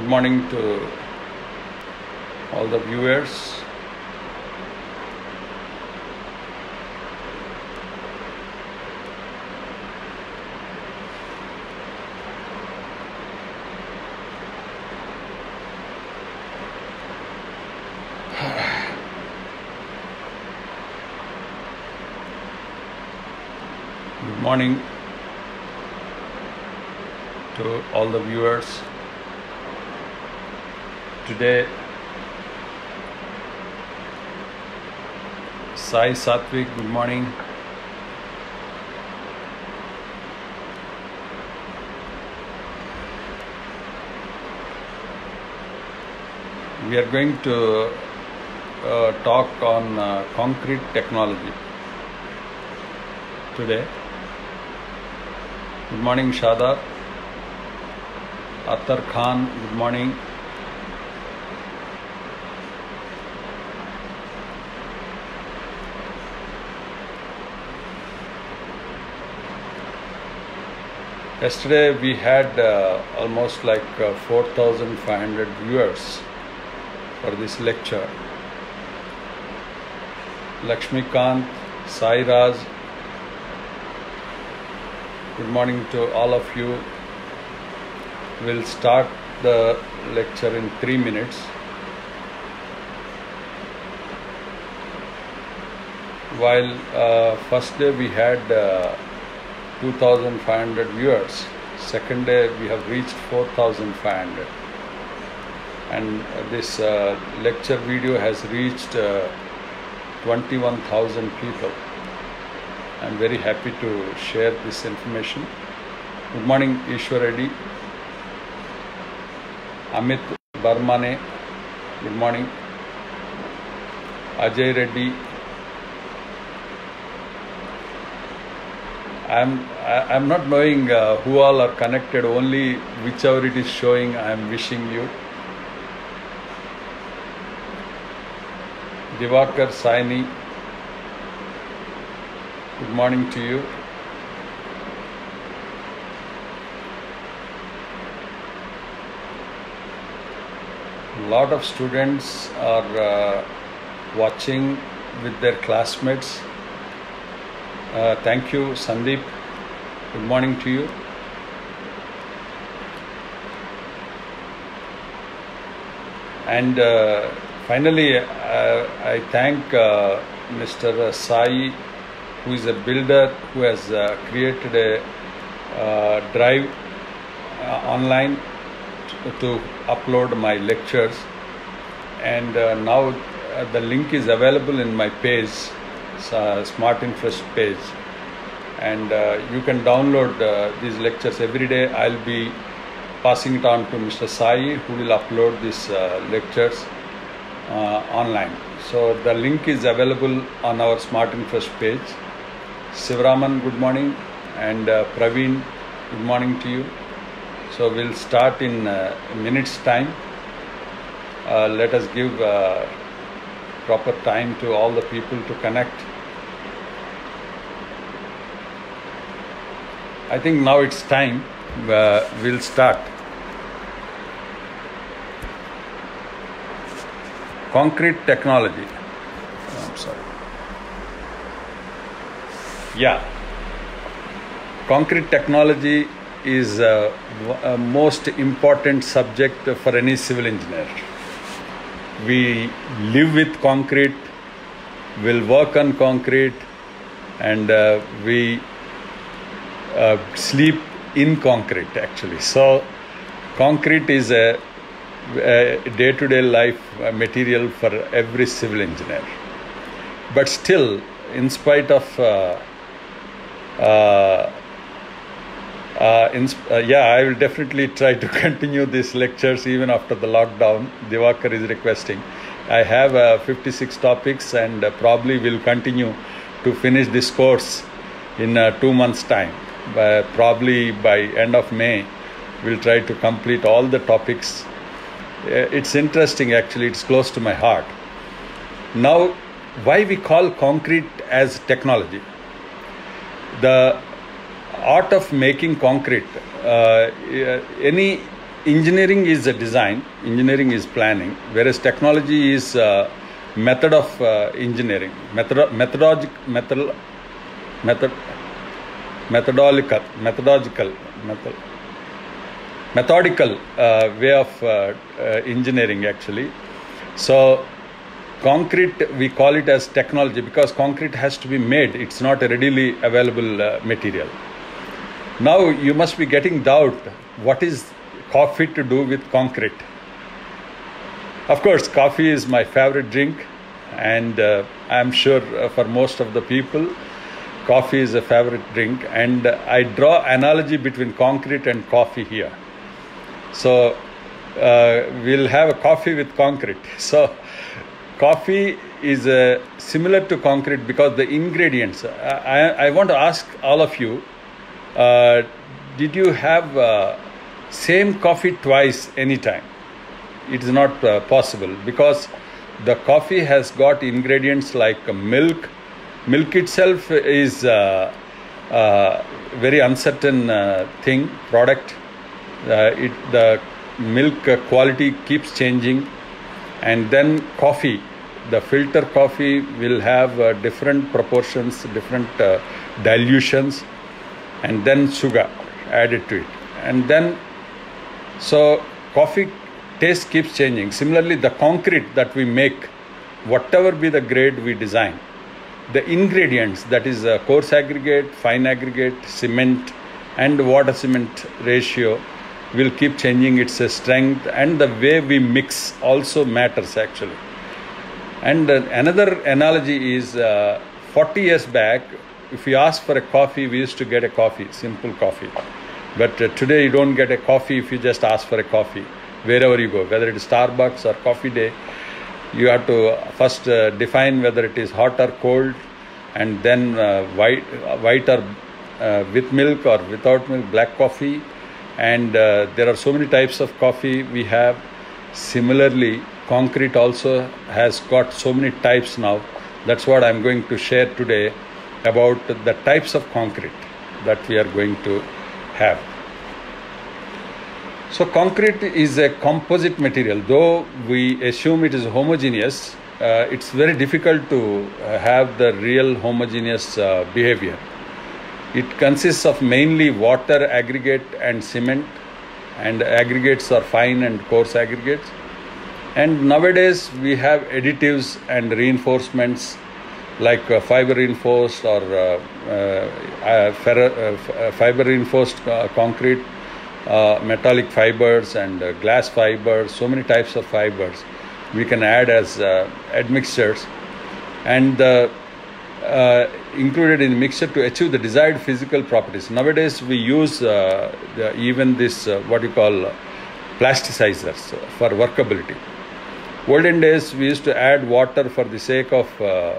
Good morning to all the viewers. Good morning to all the viewers. Today, Sai Satvik, good morning. We are going to uh, talk on uh, concrete technology today. Good morning, Shada. Attar Khan, good morning. Yesterday we had uh, almost like uh, 4,500 viewers for this lecture. Lakshmikant, Sai Raj, good morning to all of you. We'll start the lecture in three minutes. While uh, first day we had uh, 2500 viewers, second day we have reached 4500 and this uh, lecture video has reached uh, 21,000 people. I'm very happy to share this information. Good morning, Ishwar Reddy. Amit Barmane, good morning. Ajay Reddy. I'm I- I'm not knowing uh, who all are connected. Only whichever it is showing, I'm wishing you. Divakar Saini, good morning to you. A lot of students are uh, watching with their classmates. Uh, thank you, Sandeep. Good morning to you. And uh, finally, uh, I thank uh, Mr. Sai, who is a builder who has uh, created a drive online to, upload my lectures. And now the link is available in my page, uh, Smart Interest page. And uh, you can download uh, these lectures every day. I'll be passing it on to Mr. Sai, who will upload these lectures online. So the link is available on our Smart Interest page. Sivaraman, good morning, and Praveen, good morning to you. So we'll start in minute's time. Uh, let us give uh, proper time to all the people to connect. I think now it's time. Uh, we'll start. Concrete technology. Oh, I'm sorry. Yeah. Concrete technology is uh, w- a most important subject for any civil engineer. We live with concrete, we'll work on concrete, and uh, we uh, sleep in concrete actually. So, concrete is a, a day-to-day life uh, material for every civil engineer. But still, in spite of uh, uh, uh, in, uh, yeah, I will definitely try to continue these lectures even after the lockdown. Divakar is requesting. I have uh, 56 topics and uh, probably will continue to finish this course in two months' time. By, probably by end of May, we'll try to complete all the topics. Uh, it's interesting actually. It's close to my heart. Now, why we call concrete as technology? The art of making concrete, uh, any engineering is a design, engineering is planning, whereas technology is uh, method of uh, engineering, method, methodologic, method, method, methodological, methodological, method, methodical uh, way of uh, uh, engineering actually. So concrete we call it as technology because concrete has to be made. It's not a readily available uh, material. Now you must be getting doubt what is coffee to do with concrete? Of course coffee is my favorite drink and uh, i'm sure uh, for most of the people coffee is a favorite drink and i draw analogy between concrete and coffee here so uh, we'll have a coffee with concrete so coffee is uh, similar to concrete because the ingredients. I, I want to ask all of you uh, did you have uh, same coffee twice anytime? It is not uh, possible because the coffee has got ingredients like milk. Milk itself is a uh, uh, very uncertain thing, product. it, the milk quality keeps changing and then coffee the filter coffee will have uh, different proportions, different uh, dilutions, and then sugar added to it. And then, so coffee taste keeps changing. Similarly, the concrete that we make, whatever be the grade we design, the ingredients that is uh, coarse aggregate, fine aggregate, cement, and water cement ratio will keep changing its strength, and the way we mix also matters actually and uh, another analogy is uh, 40 years back, if you ask for a coffee, we used to get a coffee, simple coffee. But uh, today you don't get a coffee if you just ask for a coffee, wherever you go, whether it is Starbucks or Coffee Day. You have to first uh, define whether it is hot or cold, and then uh, white, white or uh, with milk or without milk, black coffee. And there are so many types of coffee we have. Similarly, concrete also has got so many types now. That's what I'm going to share today about the types of concrete that we are going to have. So, concrete is a composite material. Though we assume it is homogeneous, uh, it's very difficult to uh, have the real homogeneous uh, behavior. It consists of mainly water, aggregate, and cement, and aggregates are fine and coarse aggregates and nowadays we have additives and reinforcements like uh, fiber reinforced or uh, uh, uh uh, fiber reinforced concrete, Uh, metallic fibers and uh, glass fibers, so many types of fibers we can add as uh, admixtures. And included in mixture to achieve the desired physical properties. Nowadays we use the, even this what you call plasticizers for workability. Olden days we used to add water for the sake of uh, uh,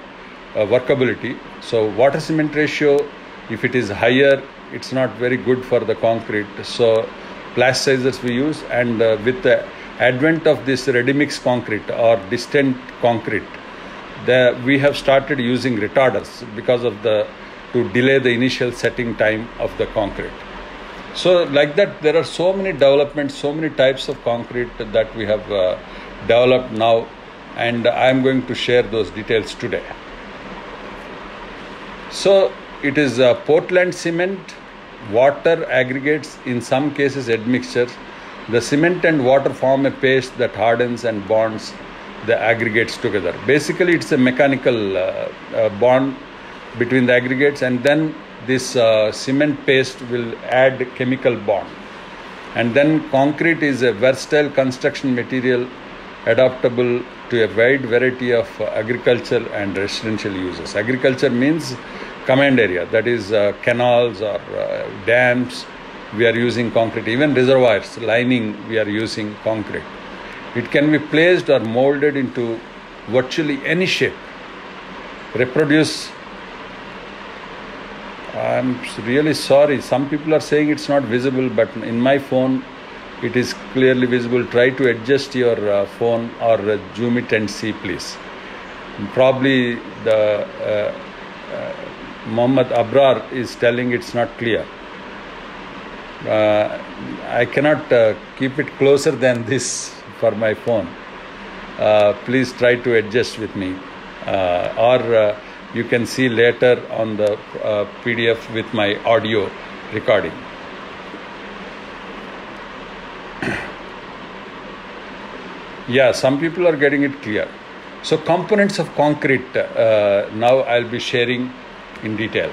workability. So water cement ratio if it is higher it's not very good for the concrete so plasticizers we use and uh, with the advent of this ready mix concrete or distant concrete the, we have started using retarders because of the to delay the initial setting time of the concrete so like that there are so many developments so many types of concrete that we have uh, developed now, and I am going to share those details today. So, it is uh, Portland cement, water aggregates, in some cases admixture. The cement and water form a paste that hardens and bonds the aggregates together. Basically, it's a mechanical uh, uh, bond between the aggregates, and then this uh, cement paste will add chemical bond. And then concrete is a versatile construction material adaptable to a wide variety of agriculture and residential uses. Agriculture means command area, that is uh, canals or uh, dams, we are using concrete. Even reservoirs, lining, we are using concrete. It can be placed or molded into virtually any shape. Reproduce. I'm really sorry. Some people are saying it's not visible, but in my phone, it is clearly visible try to adjust your uh, phone or uh, zoom it and see please probably the uh, uh Muhammad Abrar is telling it's not clear Uh, I cannot uh, keep it closer than this for my phone. Uh, please try to adjust with me. Uh, or uh, you can see later on the uh, PDF with my audio recording. yeah, some people are getting it clear. So, components of concrete now I'll be sharing in detail.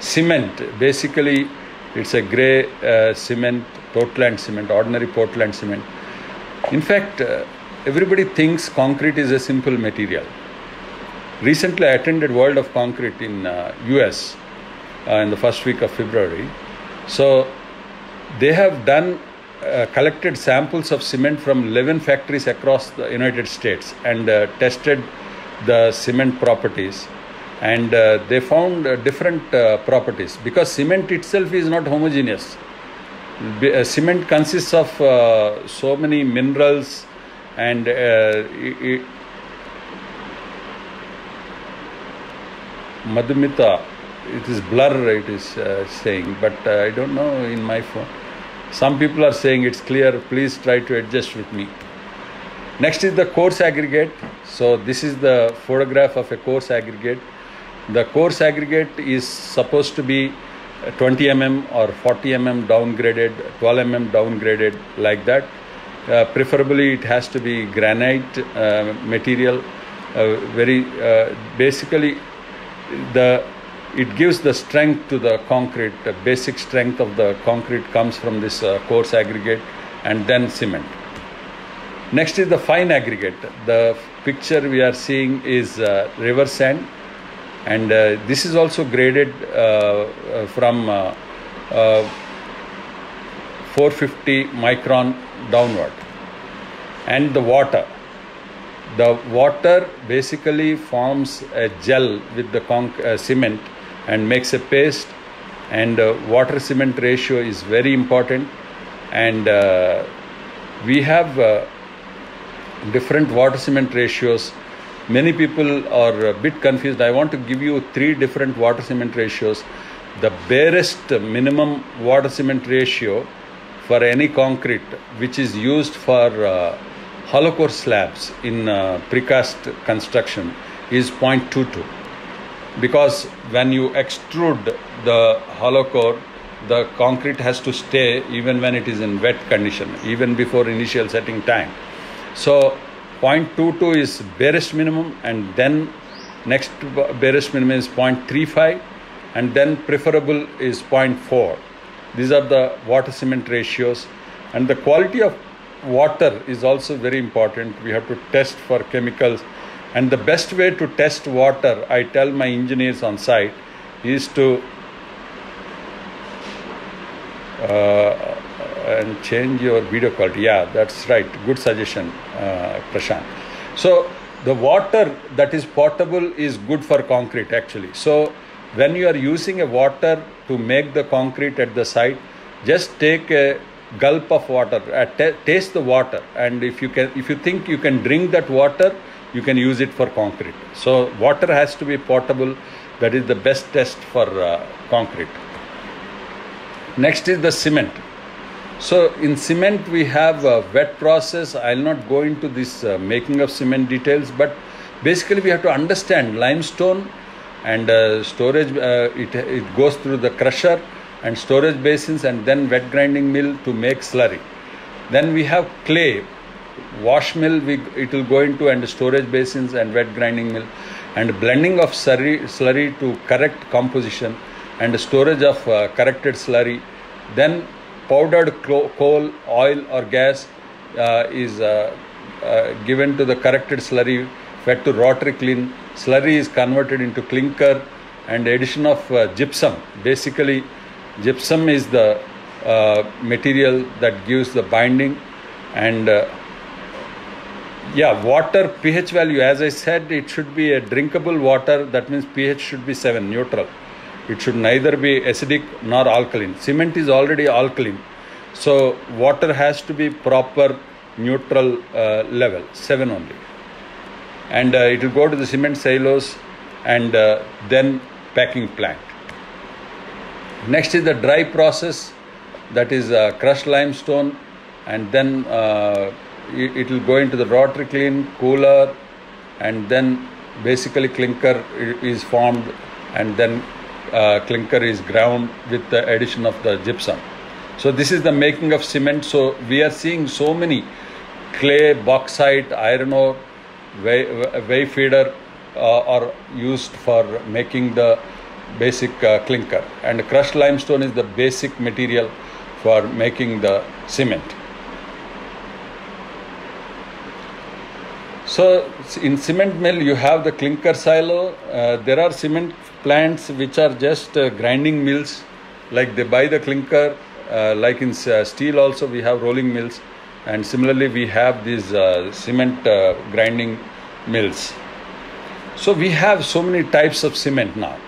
Cement, basically, it's a gray uh, cement, Portland cement, ordinary Portland cement. In fact, uh, everybody thinks concrete is a simple material. Recently, I attended World of Concrete in US uh, in the first week of February. So, they have done uh, collected samples of cement from 11 factories across the United States and uh, tested the cement properties. And uh, they found uh, different uh, properties because cement itself is not homogeneous. Uh, cement consists of so many minerals and it, Madhumita, it is blur, it is saying, but I don't know in my phone. Some people are saying it's clear, please try to adjust with me. Next is the coarse aggregate. So, this is the photograph of a coarse aggregate. The coarse aggregate is supposed to be 20 mm or 40 mm downgraded, 12 mm downgraded, like that. Uh, preferably, it has to be granite uh, material. Uh, very uh, basically, the it gives the strength to the concrete. The basic strength of the concrete comes from this uh, coarse aggregate and then cement. Next is the fine aggregate. The picture we are seeing is uh, river sand, and uh, this is also graded uh, uh, from uh, 450 micron downward. And the water. The water basically forms a gel with the conc- cement and makes a paste and uh, water cement ratio is very important and uh, we have uh, different water cement ratios many people are a bit confused. I want to give you three different water cement ratios. The barest minimum water cement ratio for any concrete which is used for uh, hollow core slabs in uh, precast construction is 0.22 because when you extrude the hollow core the concrete has to stay even when it is in wet condition even before initial setting time so 0.22 is barest minimum and then next barest minimum is 0.35 and then preferable is 0.4 these are the water cement ratios and the quality of water is also very important. We have to test for chemicals and the best way to test water, I tell my engineers on site, is to uh, and change your video quality. Yeah, that's right. Good suggestion, uh, Prashant. So the water that is potable is good for concrete actually. So when you are using a water to make the concrete at the site, just take a gulp of water, uh, t- taste the water, and if you can, if you think you can drink that water you can use it for concrete. So water has to be potable. That is the best test for uh, concrete. Next is the cement. So in cement we have a wet process. I'll not go into this uh, making of cement details, but basically we have to understand limestone and uh, storage. Uh, it it goes through the crusher and storage basins and then wet grinding mill to make slurry. Then we have clay wash mill we, it will go into and storage basins and wet grinding mill and blending of slurry, slurry to correct composition and storage of uh, corrected slurry then powdered coal oil or gas uh, is uh, uh, given to the corrected slurry fed to rotary kiln slurry is converted into clinker and addition of uh, gypsum basically gypsum is the uh, material that gives the binding and yeah, water pH value, as I said, it should be a drinkable water. That means pH should be 7, neutral. It should neither be acidic nor alkaline. Cement is already alkaline. So, water has to be proper neutral uh, level, 7 only. And uh, it will go to the cement silos and uh, then packing plant. Next is the dry process. that is uh, crushed limestone and then uh, it, will go into the rotary kiln cooler and then basically clinker is formed and then clinker is ground with the addition of the gypsum. So this is the making of cement. So we are seeing so many clay bauxite iron ore weigh, weigh feeder uh, are used for making the basic uh, clinker. And crushed limestone is the basic material for making the cement. So in cement mill you have the clinker silo. Uh, there are cement plants which are just uh, grinding mills like they buy the clinker uh, like in uh, steel also we have rolling mills. And similarly we have these uh, cement uh, grinding mills. So we have so many types of cement now.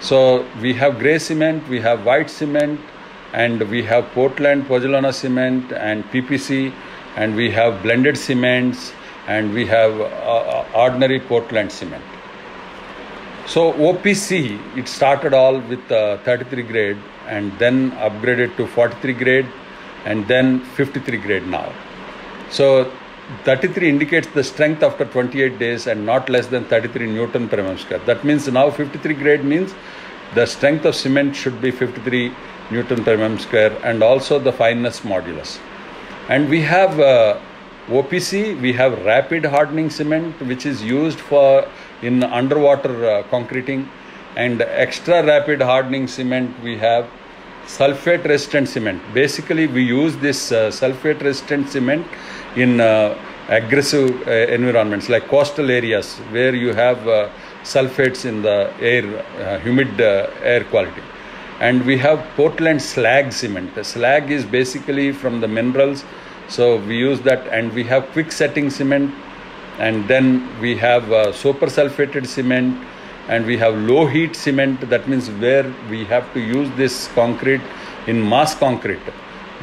So we have gray cement, we have white cement, and we have Portland pozzolana cement and PPC, and we have blended cements, and we have ordinary Portland cement. So OPC, it started all with uh, 33 grade, and then upgraded to 43 grade, and then 53 grade now. So 33 indicates the strength after 28 days and not less than 33 newton per mm square. That means now 53 grade means the strength of cement should be 53 newton per mm square and also the fineness modulus. And we have uh, OPC, we have rapid hardening cement which is used for in underwater uh, concreting and extra rapid hardening cement we have sulfate resistant cement. Basically, we use this uh, sulfate resistant cement in uh, aggressive environments like coastal areas where you have sulfates in the air, humid air quality. And we have Portland slag cement. The slag is basically from the minerals, so we use that. And we have quick setting cement, and then we have uh, super sulfated cement and we have low heat cement. That means where we have to use this concrete in mass concrete.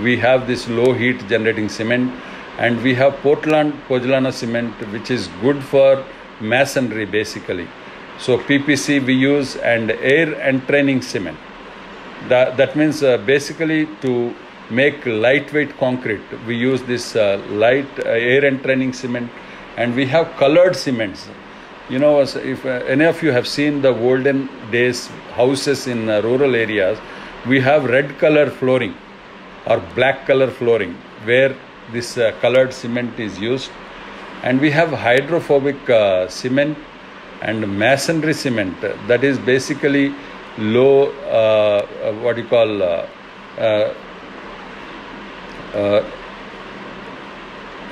We have this low heat generating cement and we have portland pozzolana cement which is good for masonry basically. So ppc we use and air entraining cement. That, that means uh, basically to make lightweight concrete we use this uh, light uh, air entraining cement and we have colored cements. You know if uh, any of you have seen the olden days houses in uh, rural areas we have red color flooring or black color flooring where this uh, colored cement is used. And we have hydrophobic uh, cement and masonry cement uh, that is basically low uh, what you call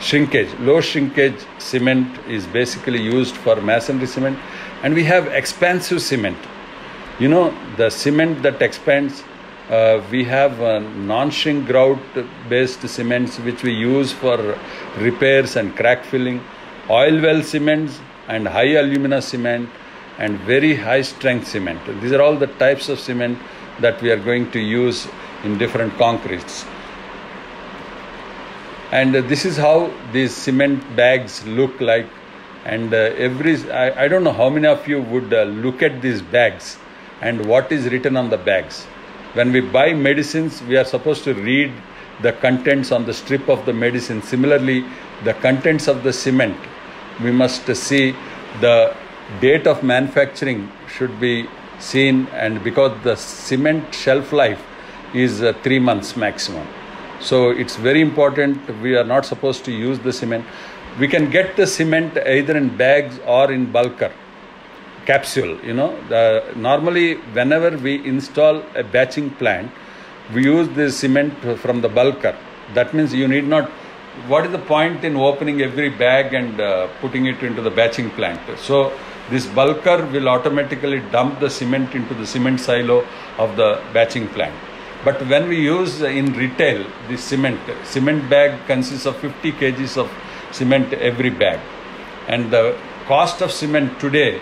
shrinkage. Low shrinkage cement is basically used for masonry cement. And we have expansive cement. You know the cement that expands uh, we have uh, non-shrink grout based cements which we use for repairs and crack filling oil well cements and high alumina cement and very high strength cement. These are all the types of cement that we are going to use in different concretes and uh, this is how these cement bags look like. And uh, every I, I don't know how many of you would uh, look at these bags and what is written on the bags. When we buy medicines we are supposed to read the contents on the strip of the medicine. Similarly the contents of the cement we must see the date of manufacturing should be seen. And because the cement shelf life is uh, 3 months maximum so it's very important. We are not supposed to use the cement. We can get the cement either in bags or in bulker capsule. You know, the, normally whenever we install a batching plant, we use the cement from the bulker. That means you need not. What is the point in opening every bag and uh, putting it into the batching plant? So this bulker will automatically dump the cement into the cement silo of the batching plant. But when we use in retail the cement, cement bag consists of 50 kgs of cement every bag, and the cost of cement today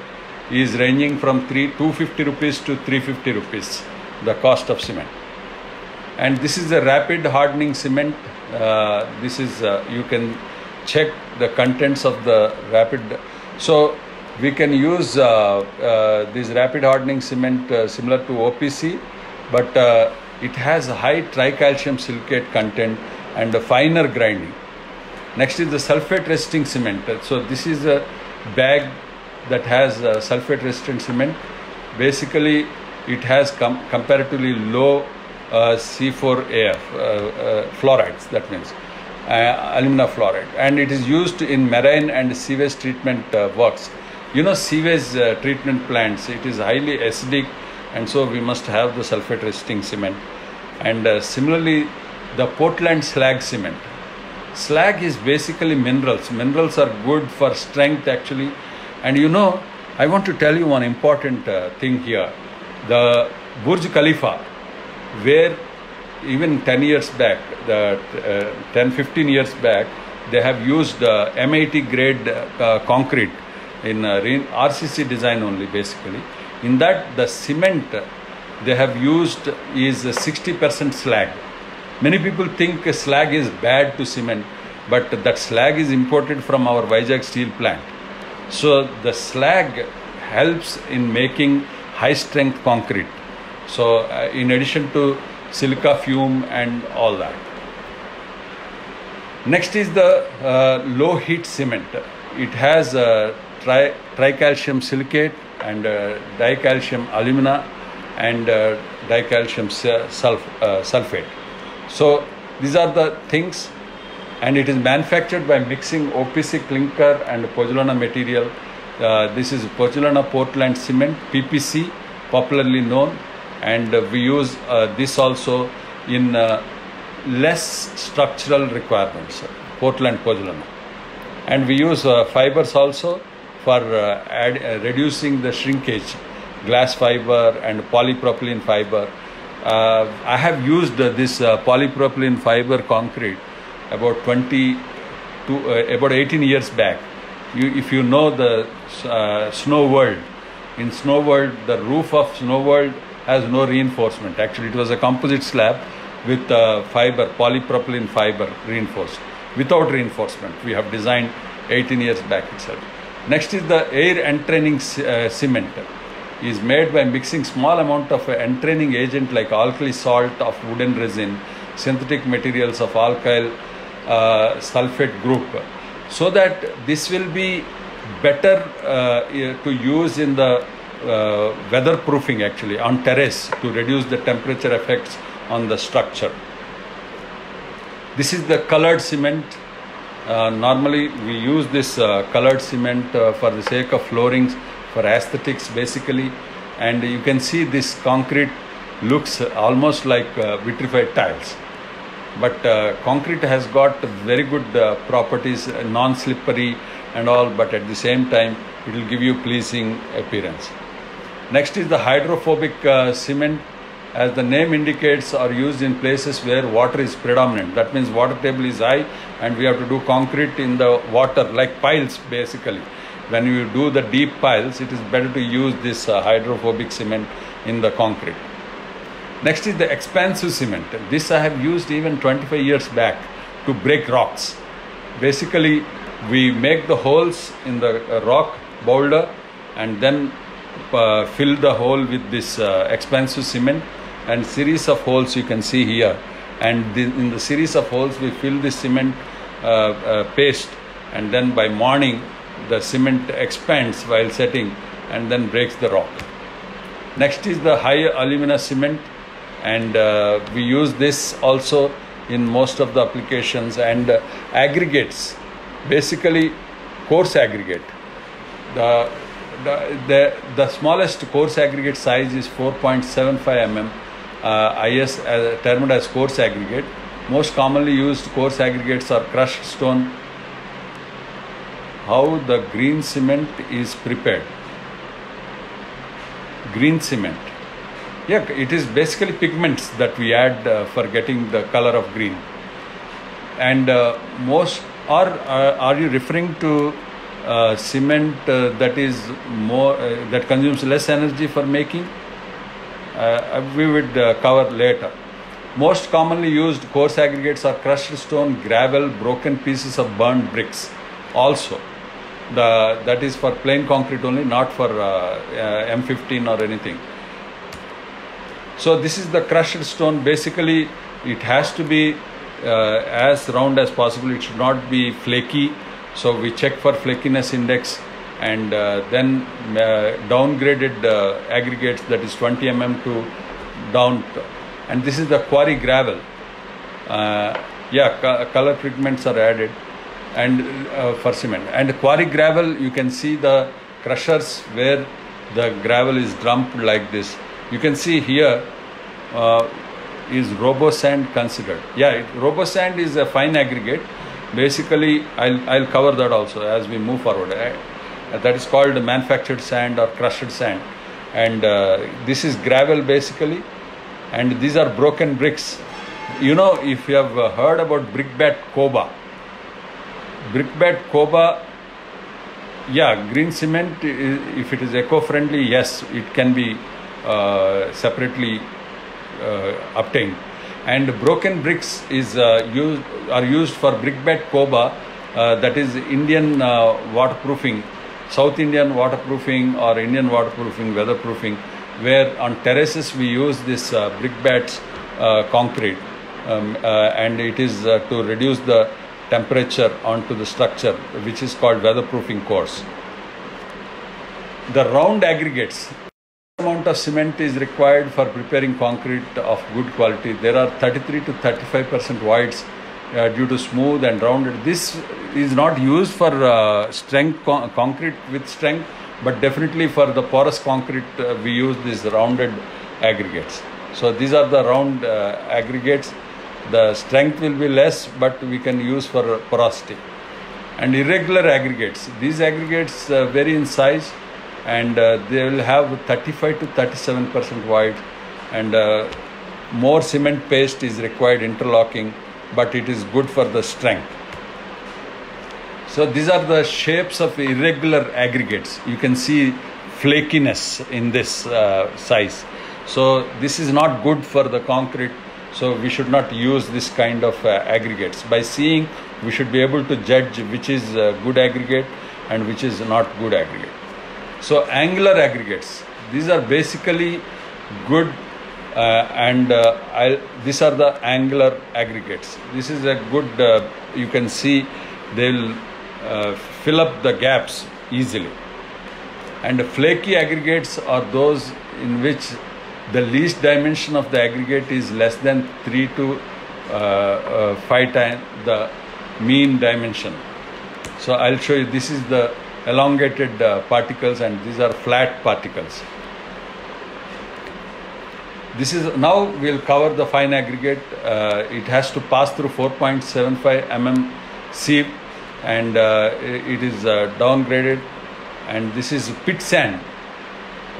is ranging from three 250 rupees to 350 rupees. The cost of cement, and this is a rapid hardening cement. Uh, this is uh, you can check the contents of the rapid. So we can use uh, uh, this rapid hardening cement uh, similar to OPC, but uh, it has a high tricalcium silicate content and a finer grinding. Next is the sulfate resisting cement. So this is a bag that has sulfate resistant cement. Basically, it has com- comparatively low uh, C4AF uh, uh, fluorides. That means uh, alumina fluoride, and it is used in marine and sewage treatment uh, works. You know, sewage uh, treatment plants. It is highly acidic, and so we must have the sulfate resisting cement. And uh, similarly, the Portland slag cement. Slag is basically minerals. Minerals are good for strength actually. And you know, I want to tell you one important uh, thing here. The Burj Khalifa, where even 10 years back, the uh, 10 15 years back, they have used uh, M80 grade uh, concrete in uh, RCC design only basically. In that, the cement they have used is 60% slag. Many people think slag is bad to cement, but that slag is imported from our Vizag steel plant. So the slag helps in making high strength concrete. So uh, in addition to silica fume and all that. Next is the uh, low heat cement. It has uh, tri- tricalcium silicate and uh, dicalcium alumina and uh, dicalcium sulf- uh, sulfate. So these are the things and it is manufactured by mixing OPC clinker and pozzolana material. Uh, this is pozzolana Portland cement, PPC, popularly known, and uh, we use uh, this also in less structural requirements, Portland pozzolana. And we use fibers also for uh, add, uh, reducing the shrinkage, glass fiber and polypropylene fiber. Uh, I have used uh, this uh, polypropylene fiber concrete about 20 to about 18 years back. You, if you know the Snow World, in Snow World, the roof of Snow World has no reinforcement. Actually, it was a composite slab with uh, fiber, polypropylene fiber reinforced. Without reinforcement, we have designed 18 years back itself. Next is the air entraining uh, cement is made by mixing small amount of entraining agent like alkali salt of wooden resin, synthetic materials of alkyl uh, sulfate group, so that this will be better uh, to use in the uh, weatherproofing actually on terrace to reduce the temperature effects on the structure. This is the colored cement. Uh, normally, we use this uh, colored cement uh, for the sake of floorings, for aesthetics basically. And you can see this concrete looks almost like uh, vitrified tiles. But uh, concrete has got very good properties, non slippery and all, but at the same time, it will give you pleasing appearance. Next is the hydrophobic cement. As the name indicates, are used in places where water is predominant. That means water table is high, and we have to do concrete in the water, like piles basically. When you do the deep piles, it is better to use this uh, hydrophobic cement in the concrete. Next is the expansive cement. This I have used even 25 years back to break rocks. Basically, we make the holes in the uh, rock boulder and then uh, fill the hole with this uh, expansive cement and series of holes you can see here. And the, in the series of holes we fill this cement uh, uh, paste and then by morning the cement expands while setting and then breaks the rock. Next is the high alumina cement and uh, we use this also in most of the applications and uh, aggregates basically coarse aggregate. The, the, the, the smallest coarse aggregate size is 4.75 mm is uh, termed as coarse aggregate. Most commonly used coarse aggregates are crushed stone. How the green cement is prepared? Green cement. Yeah it is basically pigments that we add uh, for getting the color of green. And uh, most or uh, are you referring to uh, cement uh, that is more uh, that consumes less energy for making? uh, we would uh, cover later most commonly used coarse aggregates are crushed stone gravel broken pieces of burned bricks also the that is for plain concrete only not for uh, uh, m15 or anything So this is the crushed stone. Basically, it has to be uh, as round as possible. It should not be flaky. So we check for flakiness index and uh, then uh, downgraded uh, aggregates that is 20 mm to down. And this is the quarry gravel. Yeah, co- color pigments are added and for cement. And quarry gravel, you can see the crushers where the gravel is dumped like this. You can see here uh, is robosand considered. Yeah, it, robosand is a fine aggregate. Basically, I'll, I'll cover that also as we move forward. Uh, that is called manufactured sand or crushed sand. And uh, this is gravel basically. And these are broken bricks. You know, if you have uh, heard about brickbat coba, brickbat coba yeah green cement if it is eco-friendly yes it can be uh, separately uh, obtained and broken bricks is uh, used are used for brickbat coba that is indian waterproofing south indian waterproofing or indian waterproofing weatherproofing where on terraces we use this uh, brickbats uh, concrete. Um, uh, and it is uh, to reduce the temperature onto the structure which is called weatherproofing course. The round aggregates amount of cement is required for preparing concrete of good quality. There are 33 to 35 percent voids due to smooth and rounded. This is not used for uh, strength con- concrete with strength but definitely for the porous concrete uh, we use these rounded aggregates. So these are the round uh, aggregates. The strength will be less but we can use for porosity. And irregular aggregates. These aggregates uh, vary in size and uh, they will have 35 to 37 percent void and uh, more cement paste is required interlocking but it is good for the strength. So these are the shapes of irregular aggregates. You can see flakiness in this uh, size. So this is not good for the concrete. So we should not use this kind of uh, aggregates. By seeing, we should be able to judge which is good aggregate and which is not good aggregate. So angular aggregates. These are basically good and uh, these are the angular aggregates. This is a good. Uh, you can see they'll uh, fill up the gaps easily. And flaky aggregates are those in which the least dimension of the aggregate is less than 3 to uh, uh, 5 times the mean dimension. So I'll show you this is the elongated uh, particles and these are flat particles. This is now we'll cover the fine aggregate. Uh, it has to pass through 4.75 mm sieve and uh, it is uh, downgraded and this is pit sand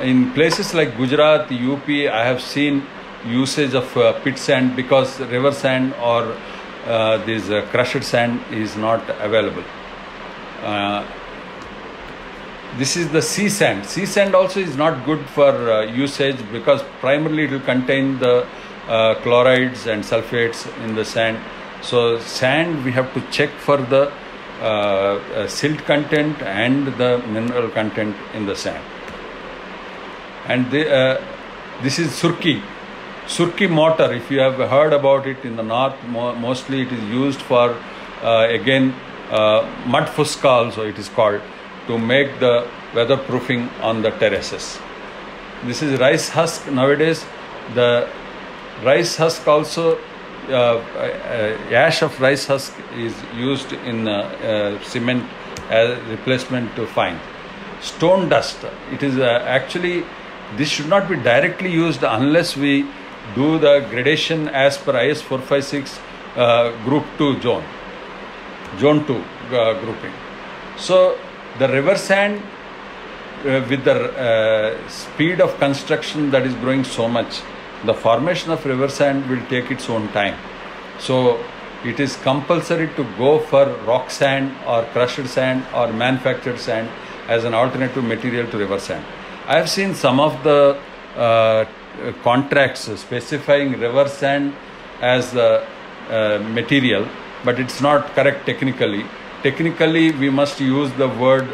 in places like Gujarat, UP, I have seen usage of uh, pit sand because river sand or uh, this crushed sand is not available. This is the sea sand. Sea sand also is not good for uh, usage because primarily it will contain the uh, chlorides and sulfates in the sand. So sand we have to check for the uh, uh, silt content and the mineral content in the sand and they, uh, this is surki surki mortar if you have heard about it in the north mo- mostly it is used for uh, again mud phuska also it is called to make the weatherproofing on the terraces. This is rice husk. Nowadays the rice husk also uh, uh, ash of rice husk is used in uh, uh, cement as replacement to fine. Stone dust. It is uh, actually this should not be directly used unless we do the gradation as per IS 456 uh, group 2 zone zone 2 uh, grouping. So the river sand uh, with the uh, speed of construction that is growing so much the formation of river sand will take its own time. So it is compulsory to go for rock sand or crushed sand or manufactured sand as an alternative material to river sand. I have seen some of the uh, contracts specifying river sand as the uh, material but it's not correct technically technically we must use the word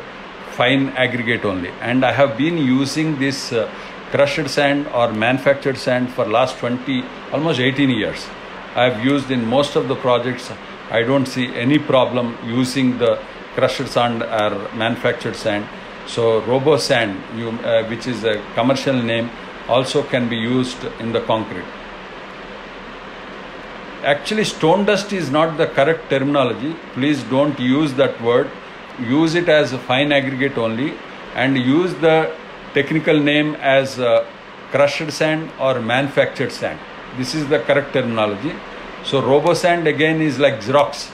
fine aggregate only. And i have been using this uh, crushed sand or manufactured sand for last 20 almost 18 years. I have used in most of the projects. I don't see any problem using the crushed sand or manufactured sand. So robo sand you, uh, which is a commercial name also can be used in the concrete actually stone dust is not the correct terminology please don't use that word use it as a fine aggregate only and use the technical name as uh, crushed sand or manufactured sand. This is the correct terminology. So Robo Sand again is like Xerox.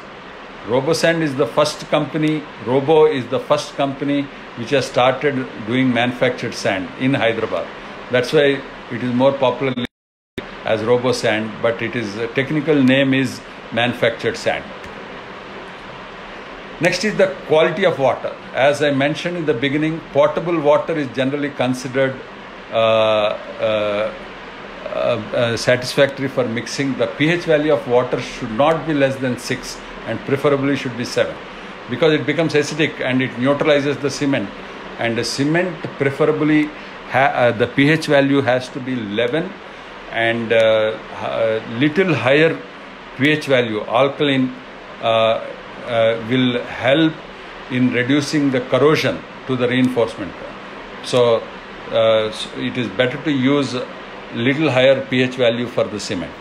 Robo Sand is the first company, Robo is the first company which has started doing manufactured sand in Hyderabad. That's why it is more popularly as Robo Sand, but it is technical name is manufactured sand. Next is the quality of water. As I mentioned in the beginning, potable water is generally considered uh, uh, uh, uh satisfactory for mixing. The pH value of water should not be less than 6 and preferably should be 7 because it becomes acidic and it neutralizes the cement. And the cement preferably uh, the pH value has to be 11 and uh, little higher pH value, alkaline uh, will help in reducing the corrosion to the reinforcement. So, uh, so it is better to use little higher pH value for the cement.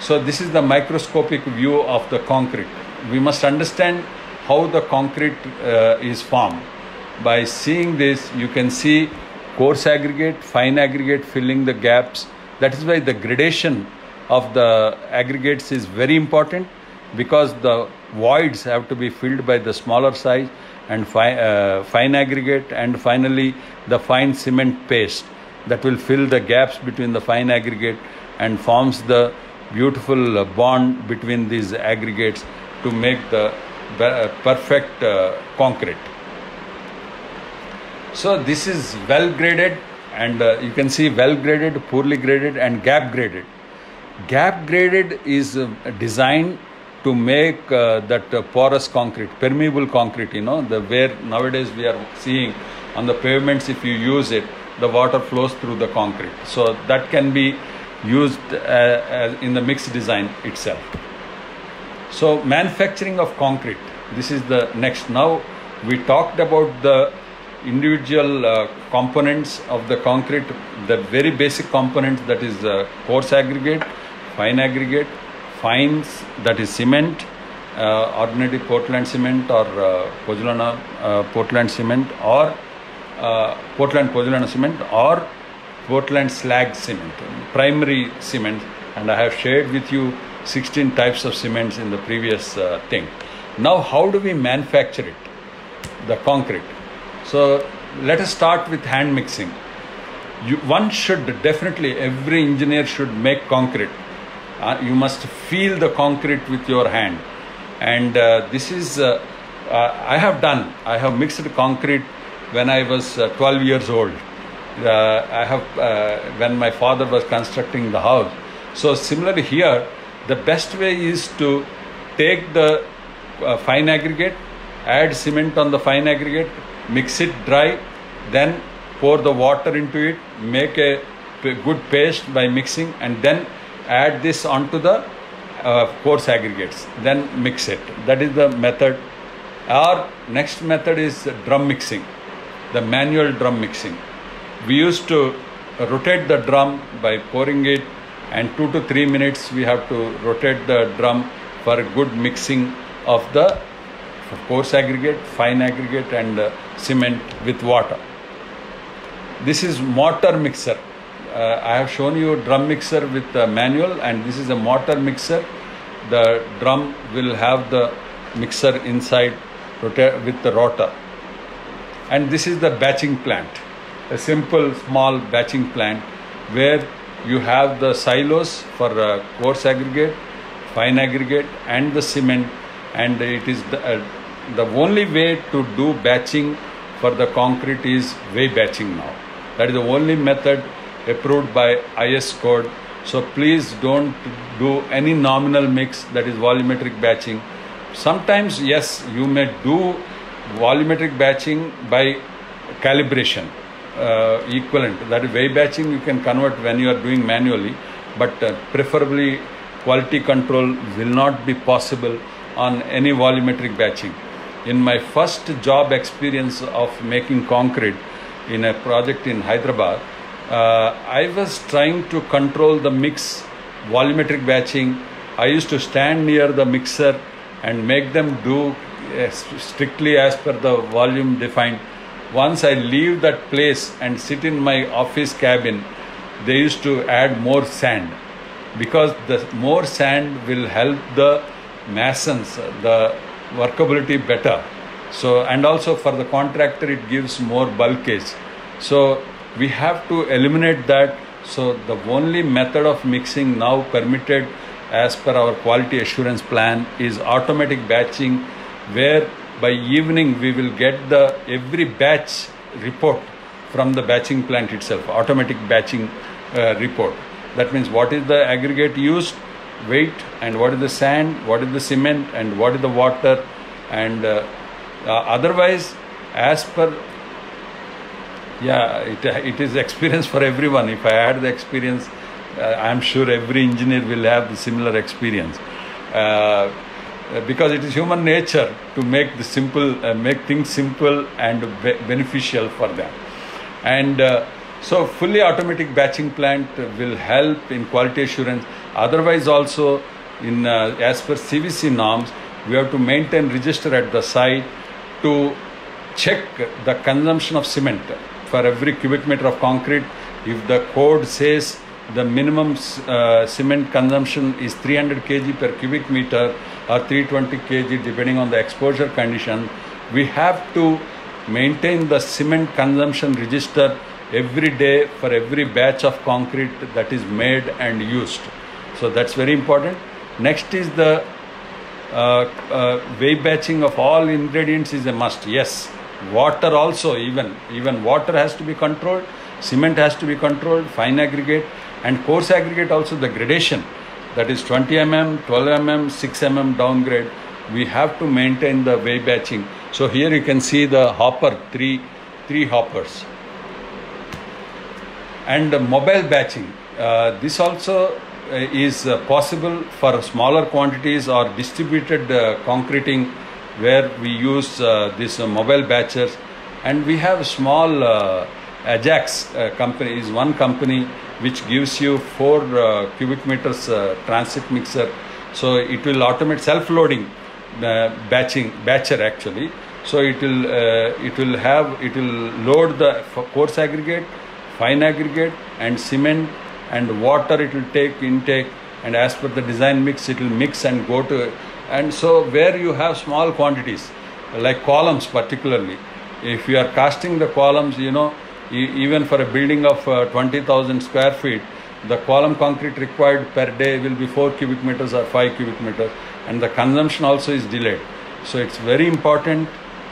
So this is the microscopic view of the concrete. We must understand how the concrete uh, is formed. By seeing this, you can see coarse aggregate, fine aggregate filling the gaps. That is why the gradation of the aggregates is very important because the voids have to be filled by the smaller size and fine, uh, fine aggregate and finally the fine cement paste that will fill the gaps between the fine aggregate and forms the beautiful bond between these aggregates to make the uh, perfect uh, concrete. So this is well graded and uh, you can see well graded, poorly graded and gap graded. Gap graded is uh, designed to make uh, that uh, porous concrete, permeable concrete, you know, the where nowadays we are seeing on the pavements, if you use it, the water flows through the concrete. So that can be used uh, in the mixed design itself. So manufacturing of concrete, this is the next. Now we talked about the individual uh, components of the concrete, the very basic components that is uh, coarse aggregate, fine aggregate, fines that is cement, uh, ordinary Portland cement or uh, Pozzolana uh, Portland cement or uh, Portland Pozzolana cement or Portland slag cement, primary cement. And I have shared with you 16 types of cements in the previous uh, thing. Now, how do we manufacture it? The concrete. So, let us start with hand mixing. You, one should definitely, every engineer should make concrete. Uh, you must feel the concrete with your hand. And uh, this is uh, uh i have done. I have mixed concrete when i was uh, 12 years old. Uh, i have when my father was constructing the house. So similarly here the best way is to take the fine aggregate add cement on the fine aggregate mix it dry then pour the water into it make a good paste by mixing and then add this onto the uh, coarse aggregates. Then mix it. That is the method. Our next method is drum mixing the manual drum mixing. We used to rotate the drum by pouring it and 2 to 3 minutes we have to rotate the drum for a good mixing of the coarse aggregate fine aggregate and uh, cement with water this is mortar mixer uh, I have shown you drum mixer with the manual and this is a mortar mixer. The drum will have the mixer inside with the rotor. And this is the batching plant, a simple small batching plant where you have the silos for uh, coarse aggregate, fine aggregate and the cement and it is the, uh, the only way to do batching for the concrete is weigh batching now. That is the only method approved by IS code. So please don't do any nominal mix that is volumetric batching. Sometimes, yes, you may do volumetric batching by calibration. uh, equivalent. That is weigh batching you can convert when you are doing manually, but uh, preferably quality control will not be possible on any volumetric batching. In my first job experience of making concrete in a project in Hyderabad, uh, I was trying to control the mix volumetric batching. I used to stand near the mixer and make them do uh, strictly as per the volume defined. Once I leave that place and sit in my office cabin, they used to add more sand because the more sand will help the masons the workability better. So and also for the contractor it gives more bulkage so we have to eliminate that. So the only method of mixing now permitted as per our quality assurance plan is automatic batching where by evening we will get the every batch report from the batching plant itself automatic batching uh, report. That means what is the aggregate used weight and what is the sand what is the cement and what is the water and uh, uh, otherwise as per yeah it, it is experience for everyone. If i had the experience uh, i'm sure every engineer will have the similar experience. Uh, because it is human nature to make the simple uh, make things simple and be- beneficial for them. And uh, so fully automatic batching plant will help in quality assurance otherwise also in uh, as per cvc norms we have to maintain register at the site to check the consumption of cement for every cubic meter of concrete. If the code says the minimum uh, cement consumption is 300 kg per cubic meter or 320 kg depending on the exposure condition we have to maintain the cement consumption register every day for every batch of concrete that is made and used so that's very important. Next is the uh, uh, weigh batching of all ingredients is a must yes. Water also even even water has to be controlled cement has to be controlled fine aggregate and coarse aggregate also the gradation. That is 20 mm 12 mm 6 mm downgrade. We have to maintain the weigh batching. So here you can see the hopper three three hoppers. And mobile batching uh, this also is uh, possible for smaller quantities or distributed uh, concreting where we use uh, this uh, mobile batchers and we have small uh, ajax uh, company is one company which gives you 4 uh, cubic meters uh, transit mixer. So it will automate self loading uh, batching batcher actually. So it will uh, it will have it will load the coarse aggregate fine aggregate and cement and water it will take intake and as per the design mix it will mix and go to and so where you have small quantities like columns particularly if you are casting the columns you know even for a building of uh, 20000 square feet the column concrete required per day will be 4 cubic meters or 5 cubic meters and the consumption also is delayed. So it's very important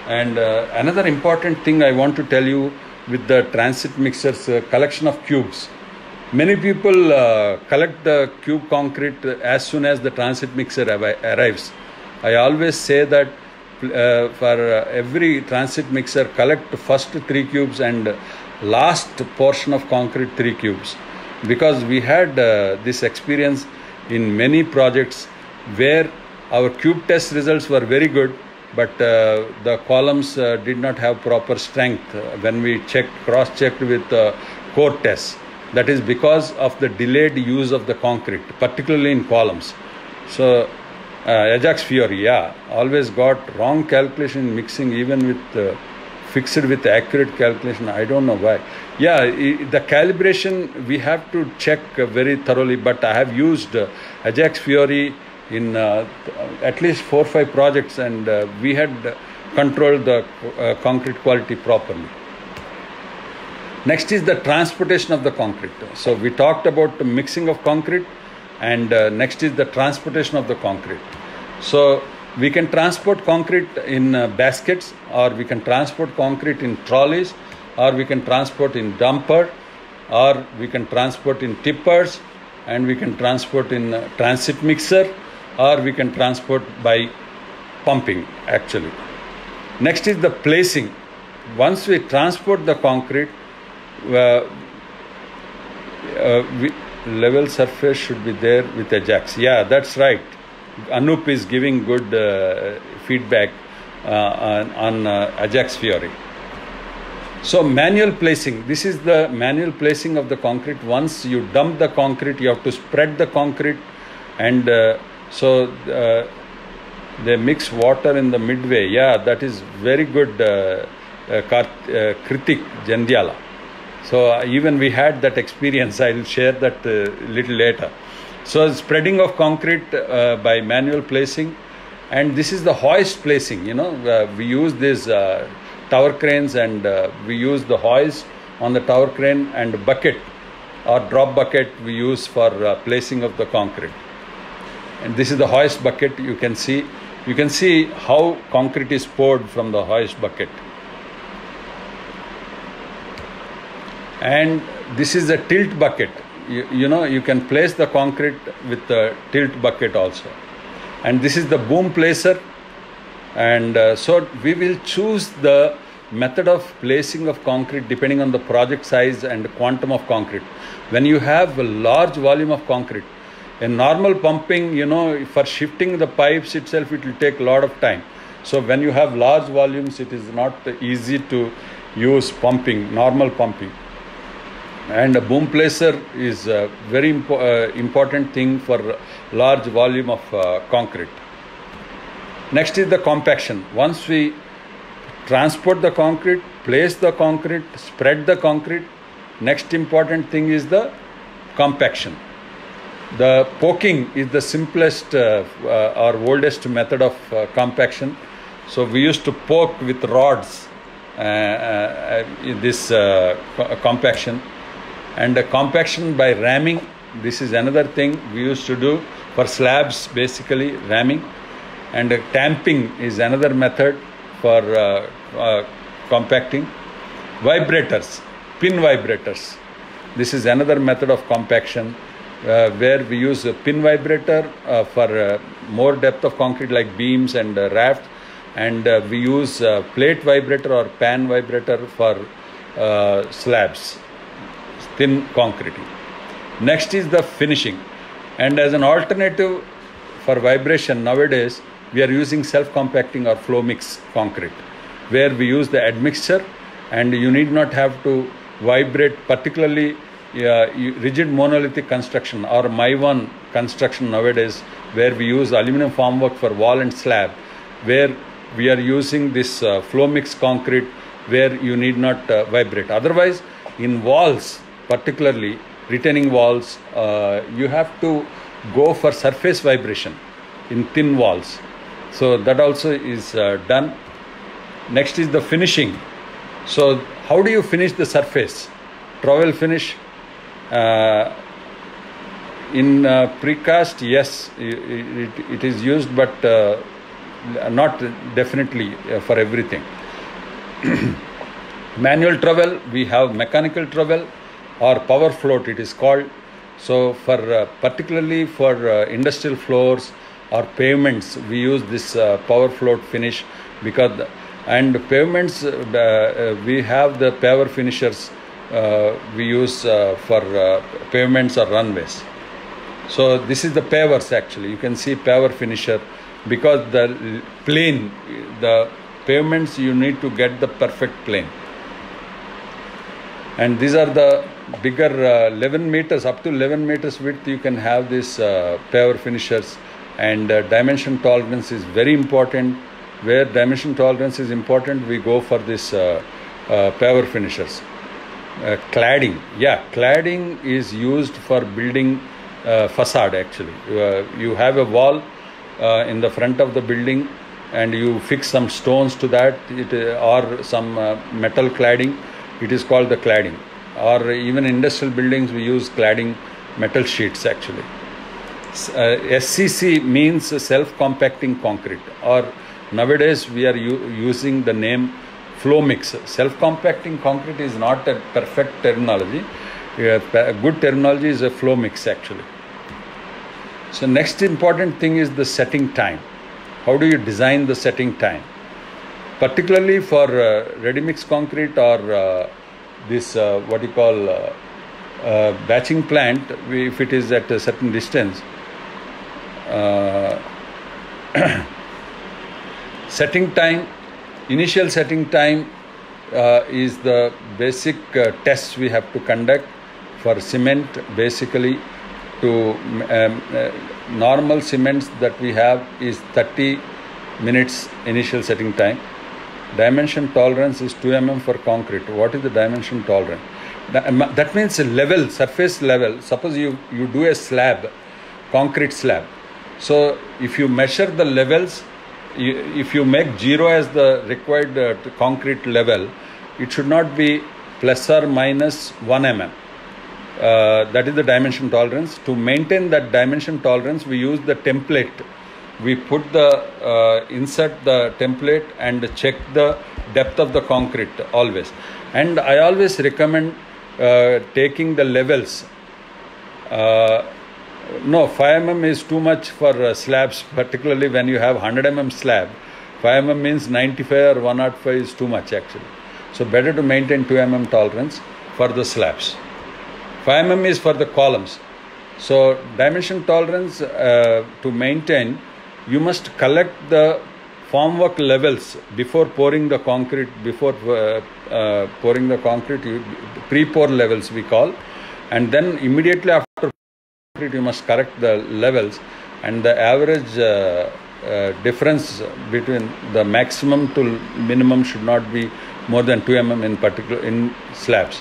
and uh, another important thing i want to tell you with the transit mixers uh, collection of cubes many people uh, collect the cube concrete as soon as the transit mixer arrives. I always say that uh, for uh, every transit mixer collect first three cubes and last portion of concrete three cubes. Because we had uh, this experience in many projects where our cube test results were very good but uh, the columns uh, did not have proper strength when we checked cross checked with uh, core tests that is because of the delayed use of the concrete particularly in columns. So uh, ajax fiori yeah always got wrong calculation mixing even with uh, fixed with accurate calculation. I don't know why. Yeah the calibration we have to check very thoroughly but i have used uh, ajax fiori in uh, at least four or five projects and uh, we had controlled the uh, concrete quality properly next is the transportation of the concrete. So we talked about the mixing of concrete and uh, next is the transportation of the concrete. So we can transport concrete in uh, baskets or we can transport concrete in trolleys or we can transport in dumper or we can transport in tippers and we can transport in uh, transit mixer or we can transport by pumping actually. Next is the placing. Once we transport the concrete level surface should be there with Ajax. Yeah, that's right. Anup is giving good uh, feedback uh, on, on uh, Ajax Fiori. So manual placing. This is the manual placing of the concrete. Once you dump the concrete, you have to spread the concrete, and uh, so uh, they mix water in the midway. Yeah, that is very good. Uh, uh, uh, Jandiala. So uh, even we had that experience. I'll share that a little later. So spreading of concrete uh, by manual placing, and this is the hoist placing. You know, uh, we use these uh, tower cranes and uh, we use the hoist on the tower crane and bucket or drop bucket we use for uh, placing of the concrete. And this is the hoist bucket. You can see, you can see how concrete is poured from the hoist bucket. And this is a tilt bucket. You, you know you can place the concrete with the tilt bucket also. And this is the boom placer. And uh, so we will choose the method of placing of concrete depending on the project size and quantum of concrete. When you have a large volume of concrete a normal pumping you know for shifting the pipes itself it will take a lot of time. So when you have large volumes it is not easy to use pumping normal pumping and a boom placer is a very impo- uh, important thing for large volume of uh, concrete. Next is the compaction. Once we transport the concrete place the concrete spread the concrete next important thing is the compaction. The poking is the simplest uh, uh, or oldest method of uh, compaction. So we used to poke with rods uh, in this co- compaction and compaction by ramming. This is another thing we used to do for slabs basically ramming. And tamping is another method for uh, uh, compacting. Vibrators pin vibrators. This is another method of compaction uh, where we use a pin vibrator uh, for uh, more depth of concrete like beams and uh, rafts and uh, we use plate vibrator or pan vibrator for uh, slabs thin concrete. Next is the finishing. And as an alternative for vibration nowadays, we are using self-compacting or flow mix concrete, where we use the admixture and you need not have to vibrate particularly uh, rigid monolithic construction or Mivan construction nowadays where we use aluminum formwork for wall and slab where we are using this uh, flow mix concrete where you need not uh, vibrate otherwise in walls particularly retaining walls uh, you have to go for surface vibration in thin walls. So that also is uh, done. Next is the finishing. So how do you finish the surface? Trowel finish uh, in uh, precast yes it, it is used but uh, not definitely uh, for everything. Manual trowel we have mechanical trowel or power float it is called so for uh, particularly for uh, industrial floors or pavements we use this uh, power float finish because and pavements uh, uh, we have the power finishers uh, we use for pavements or runways so this is the pavers actually. You can see power finisher because the plane, the pavements you need to get the perfect plane. And these are the bigger uh, 11 meters up to 11 meters width. You can have these uh, paver finishers, and uh, dimension tolerance is very important. Where dimension tolerance is important, we go for this uh, uh, paver finishers uh, cladding yeah cladding is used for building facade actually you have a wall in the front of the building and you fix some stones to that it, or some metal cladding it is called the cladding or even industrial buildings we use cladding metal sheets actually uh, SCC means self compacting concrete, or nowadays we are using the name flow mix. Self compacting concrete is not a perfect terminology. Pa- good terminology is a flow mix actually. So, next important thing is the setting time. How do you design the setting time? Particularly for uh, ready mix concrete or uh, this uh, what you call batching plant, we, if it is at a certain distance, setting time, initial setting time uh, is the basic uh, we have to conduct for cement basically to um, uh, normal cements that we have is 30 minutes initial setting time dimension tolerance is 2 mm for concrete. What is the dimension tolerance? That means level surface level. Suppose you you do a slab concrete slab. So if you measure the levels if you make zero as the required uh, concrete level it should not be plus or minus 1 mm. Uh, that is the dimension tolerance. To maintain that dimension tolerance we use the template we put the uh, insert the template and check the depth of the concrete always. And i always recommend uh, taking the levels. Uh, no 5 mm is too much for uh, slabs particularly when you have 100 mm slab. 5 mm means 95 or 105 is too much actually. So better to maintain 2 mm tolerance for the slabs. 5 mm is for the columns. So dimension tolerance uh, to maintain you must collect the formwork levels before pouring the concrete before uh, uh, pouring the concrete pre-pour levels we call. And then immediately after pouring concrete you must correct the levels. And the average uh, uh difference between the maximum to minimum should not be more than 2 mm in particular in slabs.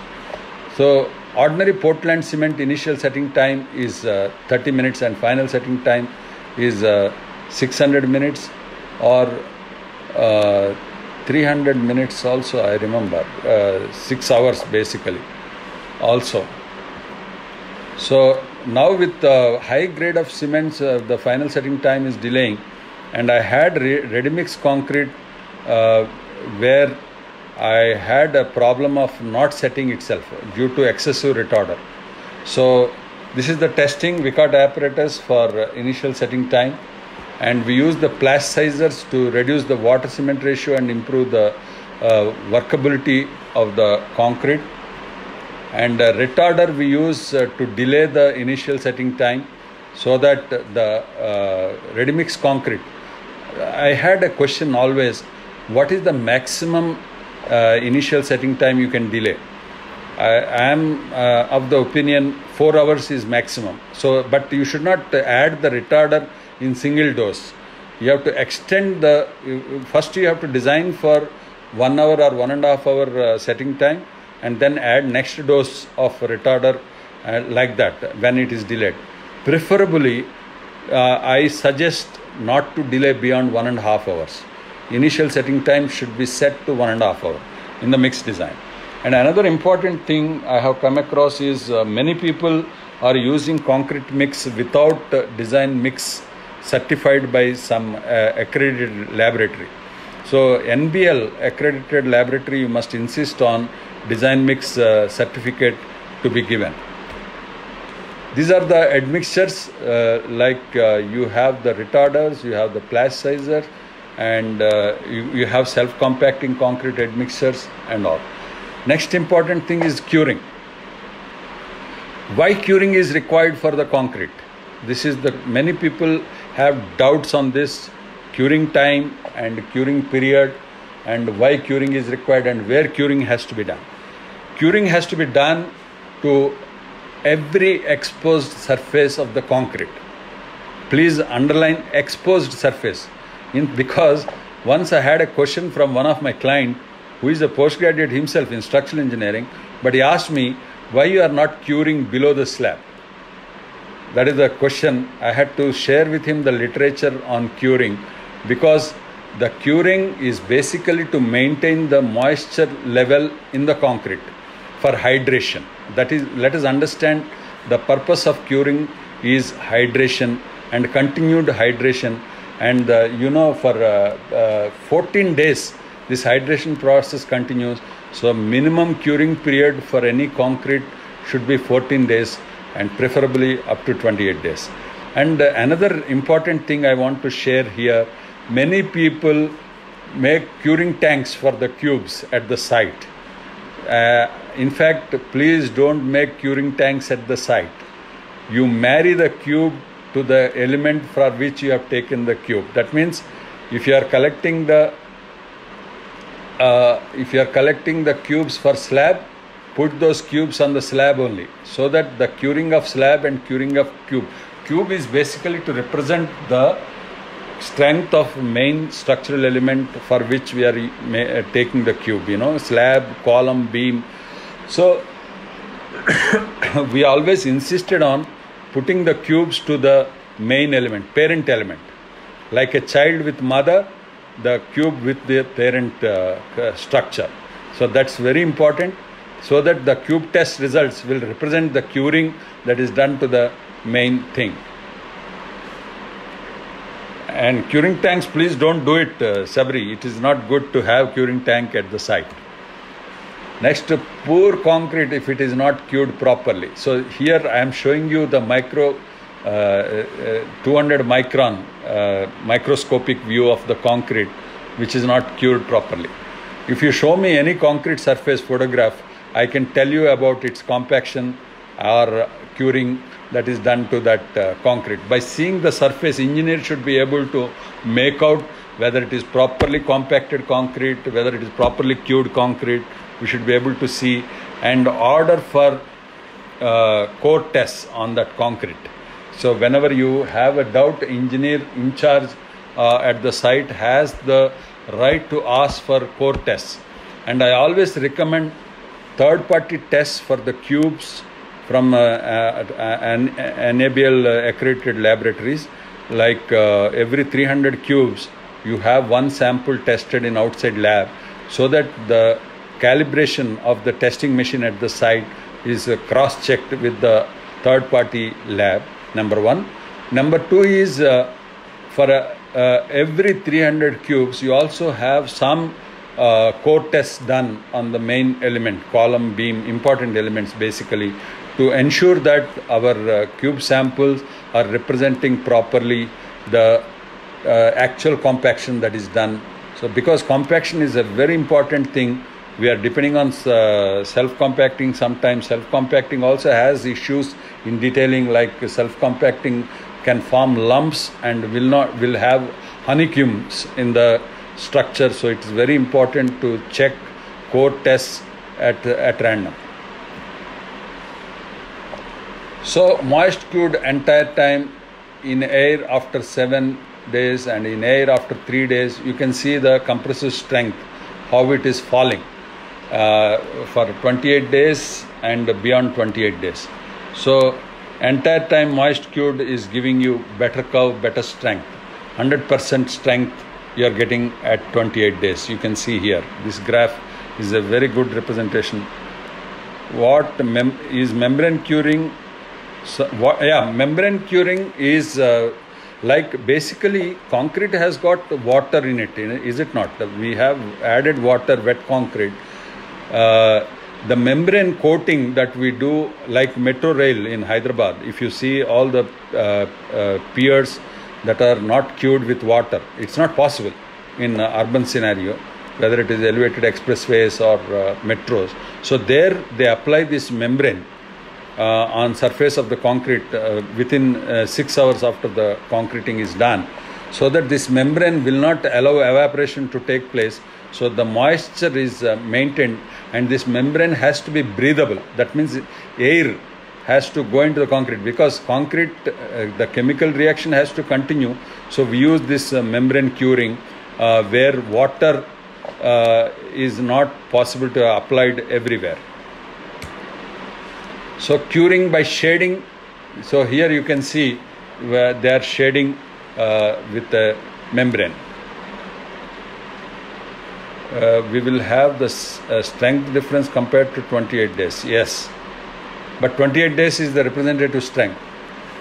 So ordinary portland cement initial setting time is uh, 30 minutes and final setting time is uh, 600 minutes or uh, 300 minutes also i remember uh, 6 hours basically also. So now with the high grade of cements uh, the final setting time is delaying and i had re- ready mix concrete uh, where i had a problem of not setting itself due to excessive retarder. So this is the testing Vicat apparatus for uh, initial setting time and we use the plasticizers to reduce the water cement ratio and improve the uh, workability of the concrete. And retarder we use uh, to delay the initial setting time so that the uh, ready mix concrete. I had a question always what is the maximum uh, initial setting time you can delay? I, I am uh, of the opinion 4 hours is maximum. So but you should not add the retarder in single dose. You have to extend the, first you have to design for one hour or one and a half hour uh, setting time and then add next dose of retarder uh, like that when it is delayed. Preferably, uh, I suggest not to delay beyond one and a half hours. Initial setting time should be set to one and a half hour in the mix design. And another important thing I have come across is uh, many people are using concrete mix without uh, design mix certified by some uh, accredited laboratory. So NABL accredited laboratory you must insist on design mix uh, certificate to be given. These are the admixtures uh, like uh, you have the retarders, you have the plasticizer and uh, you, you have self-compacting concrete admixtures and all. Next important thing is curing. Why curing is required for the concrete? This is the many people have doubts on this curing time and curing period and why curing is required and where curing has to be done. Curing has to be done to every exposed surface of the concrete. Please underline exposed surface in, because once I had a question from one of my client who is a postgraduate himself in structural engineering, but he asked me why you are not curing below the slab. That is the question. I had to share with him the literature on curing because the curing is basically to maintain the moisture level in the concrete for hydration. That is, let us understand the purpose of curing is hydration and continued hydration. And uh, you know, for uh, uh, 14 days, this hydration process continues. So, minimum curing period for any concrete should be 14 days and preferably up to 28 days. And uh, another important thing I want to share here many people make curing tanks for the cubes at the site. Uh, in fact, please don't make curing tanks at the site. You marry the cube to the element for which you have taken the cube. That means if you are collecting the uh, if you are collecting the cubes for slab, put those cubes on the slab only, so that the curing of slab and curing of cube. Cube is basically to represent the strength of main structural element for which we are uh, taking the cube. You know, slab, column, beam. So we always insisted on putting the cubes to the main element, parent element. Like a child with mother, the cube with the parent uh, structure. So that's very important so that the cube test results will represent the curing that is done to the main thing. And curing tanks, please don't do it, uh, Sabri. It is not good to have curing tank at the site. Next, pour concrete if it is not cured properly. So here I am showing you the micro uh, uh, 200 micron uh, microscopic view of the concrete which is not cured properly. If you show me any concrete surface photograph, I can tell you about its compaction or curing that is done to that uh, concrete. By seeing the surface, engineer should be able to make out whether it is properly compacted concrete, whether it is properly cured concrete. We should be able to see and order for uh, core tests on that concrete. So whenever you have a doubt, engineer in charge uh, at the site has the right to ask for core tests. And I always recommend third party tests for the cubes from uh, uh, an NABL uh, accredited laboratories. Like uh, every 300 cubes, you have one sample tested in outside lab so that the calibration of the testing machine at the site is uh, cross checked with the third party lab number one. Number two is uh, for uh, uh, every 300 cubes, you also have some uh, core tests done on the main element, column, beam, important elements basically, to ensure that our uh, cube samples are representing properly the uh, actual compaction that is done. So, because compaction is a very important thing, we are depending on uh, self compacting sometimes self compacting also has issues in detailing like self compacting can form lumps and will not will have honeycombs in the structure so it is very important to check core tests at at random so moist cured entire time in air after 7 days and in air after 3 days you can see the compressive strength how it is falling uh, for 28 days and beyond 28 days. So entire time moist cured is giving you better curve, better strength. 100% strength you are getting at 28 days. You can see here. This graph is a very good representation. What mem- is membrane curing? So, what, yeah, membrane curing is uh, like basically concrete has got water in it, is it not? We have added water, wet concrete uh, the membrane coating that we do like metro rail in hyderabad if you see all the uh, uh, piers that are not cured with water. It's not possible in urban scenario whether it is elevated expressways or uh, metros. So there they apply this membrane uh, on surface of the concrete within 6 hours after the concreting is done so that this membrane will not allow evaporation to take place. So the moisture is uh, maintained and this membrane has to be breathable. That means air has to go into the concrete because concrete, uh, the chemical reaction has to continue. So we use this uh, membrane curing uh, where water uh, is not possible to applied everywhere. So curing by shading. So here you can see where they are shading uh, with the membrane uh, we will have the strength difference compared to 28 days. Yes. But 28 days is the representative strength.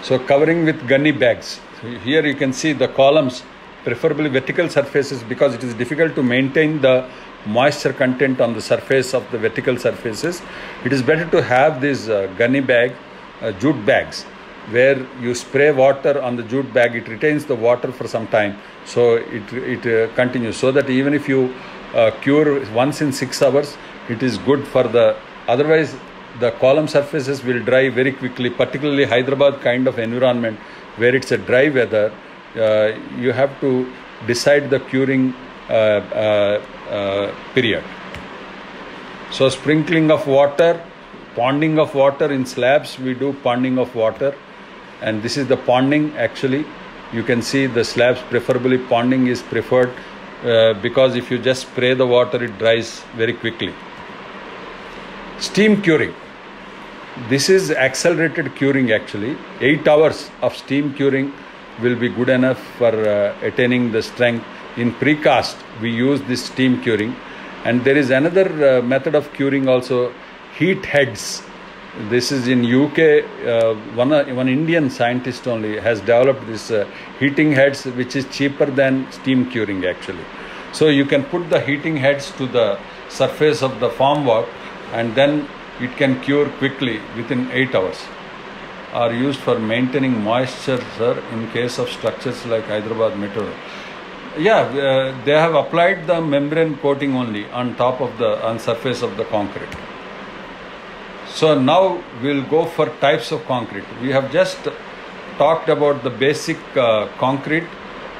So covering with gunny bags. So here you can see the columns, preferably vertical surfaces because it is difficult to maintain the moisture content on the surface of the vertical surfaces. It is better to have these uh, gunny bag, uh, jute bags where you spray water on the jute bag, it retains the water for some time. So it, it uh, continues so that even if you uh, cure once in six hours, it is good for the Otherwise, the column surfaces will dry very quickly, particularly Hyderabad kind of environment where it's a dry weather. Uh, you have to decide the curing uh, uh, uh, period. So, sprinkling of water, ponding of water in slabs, we do ponding of water, and this is the ponding actually. You can see the slabs, preferably ponding is preferred uh, because if you just spray the water, it dries very quickly. Steam curing. This is accelerated curing actually. 8 hours of steam curing will be good enough for uh, attaining the strength. In precast, we use this steam curing. And there is another uh, method of curing also, heat heads. This is in UK. Uh, one uh, one Indian scientist only has developed this uh, heating heads, which is cheaper than steam curing actually. So you can put the heating heads to the surface of the formwork, and then it can cure quickly within eight hours. Are used for maintaining moisture, sir, in case of structures like Hyderabad Metro. Yeah, uh, they have applied the membrane coating only on top of the on surface of the concrete. So now we'll go for types of concrete. We have just talked about the basic uh, concrete.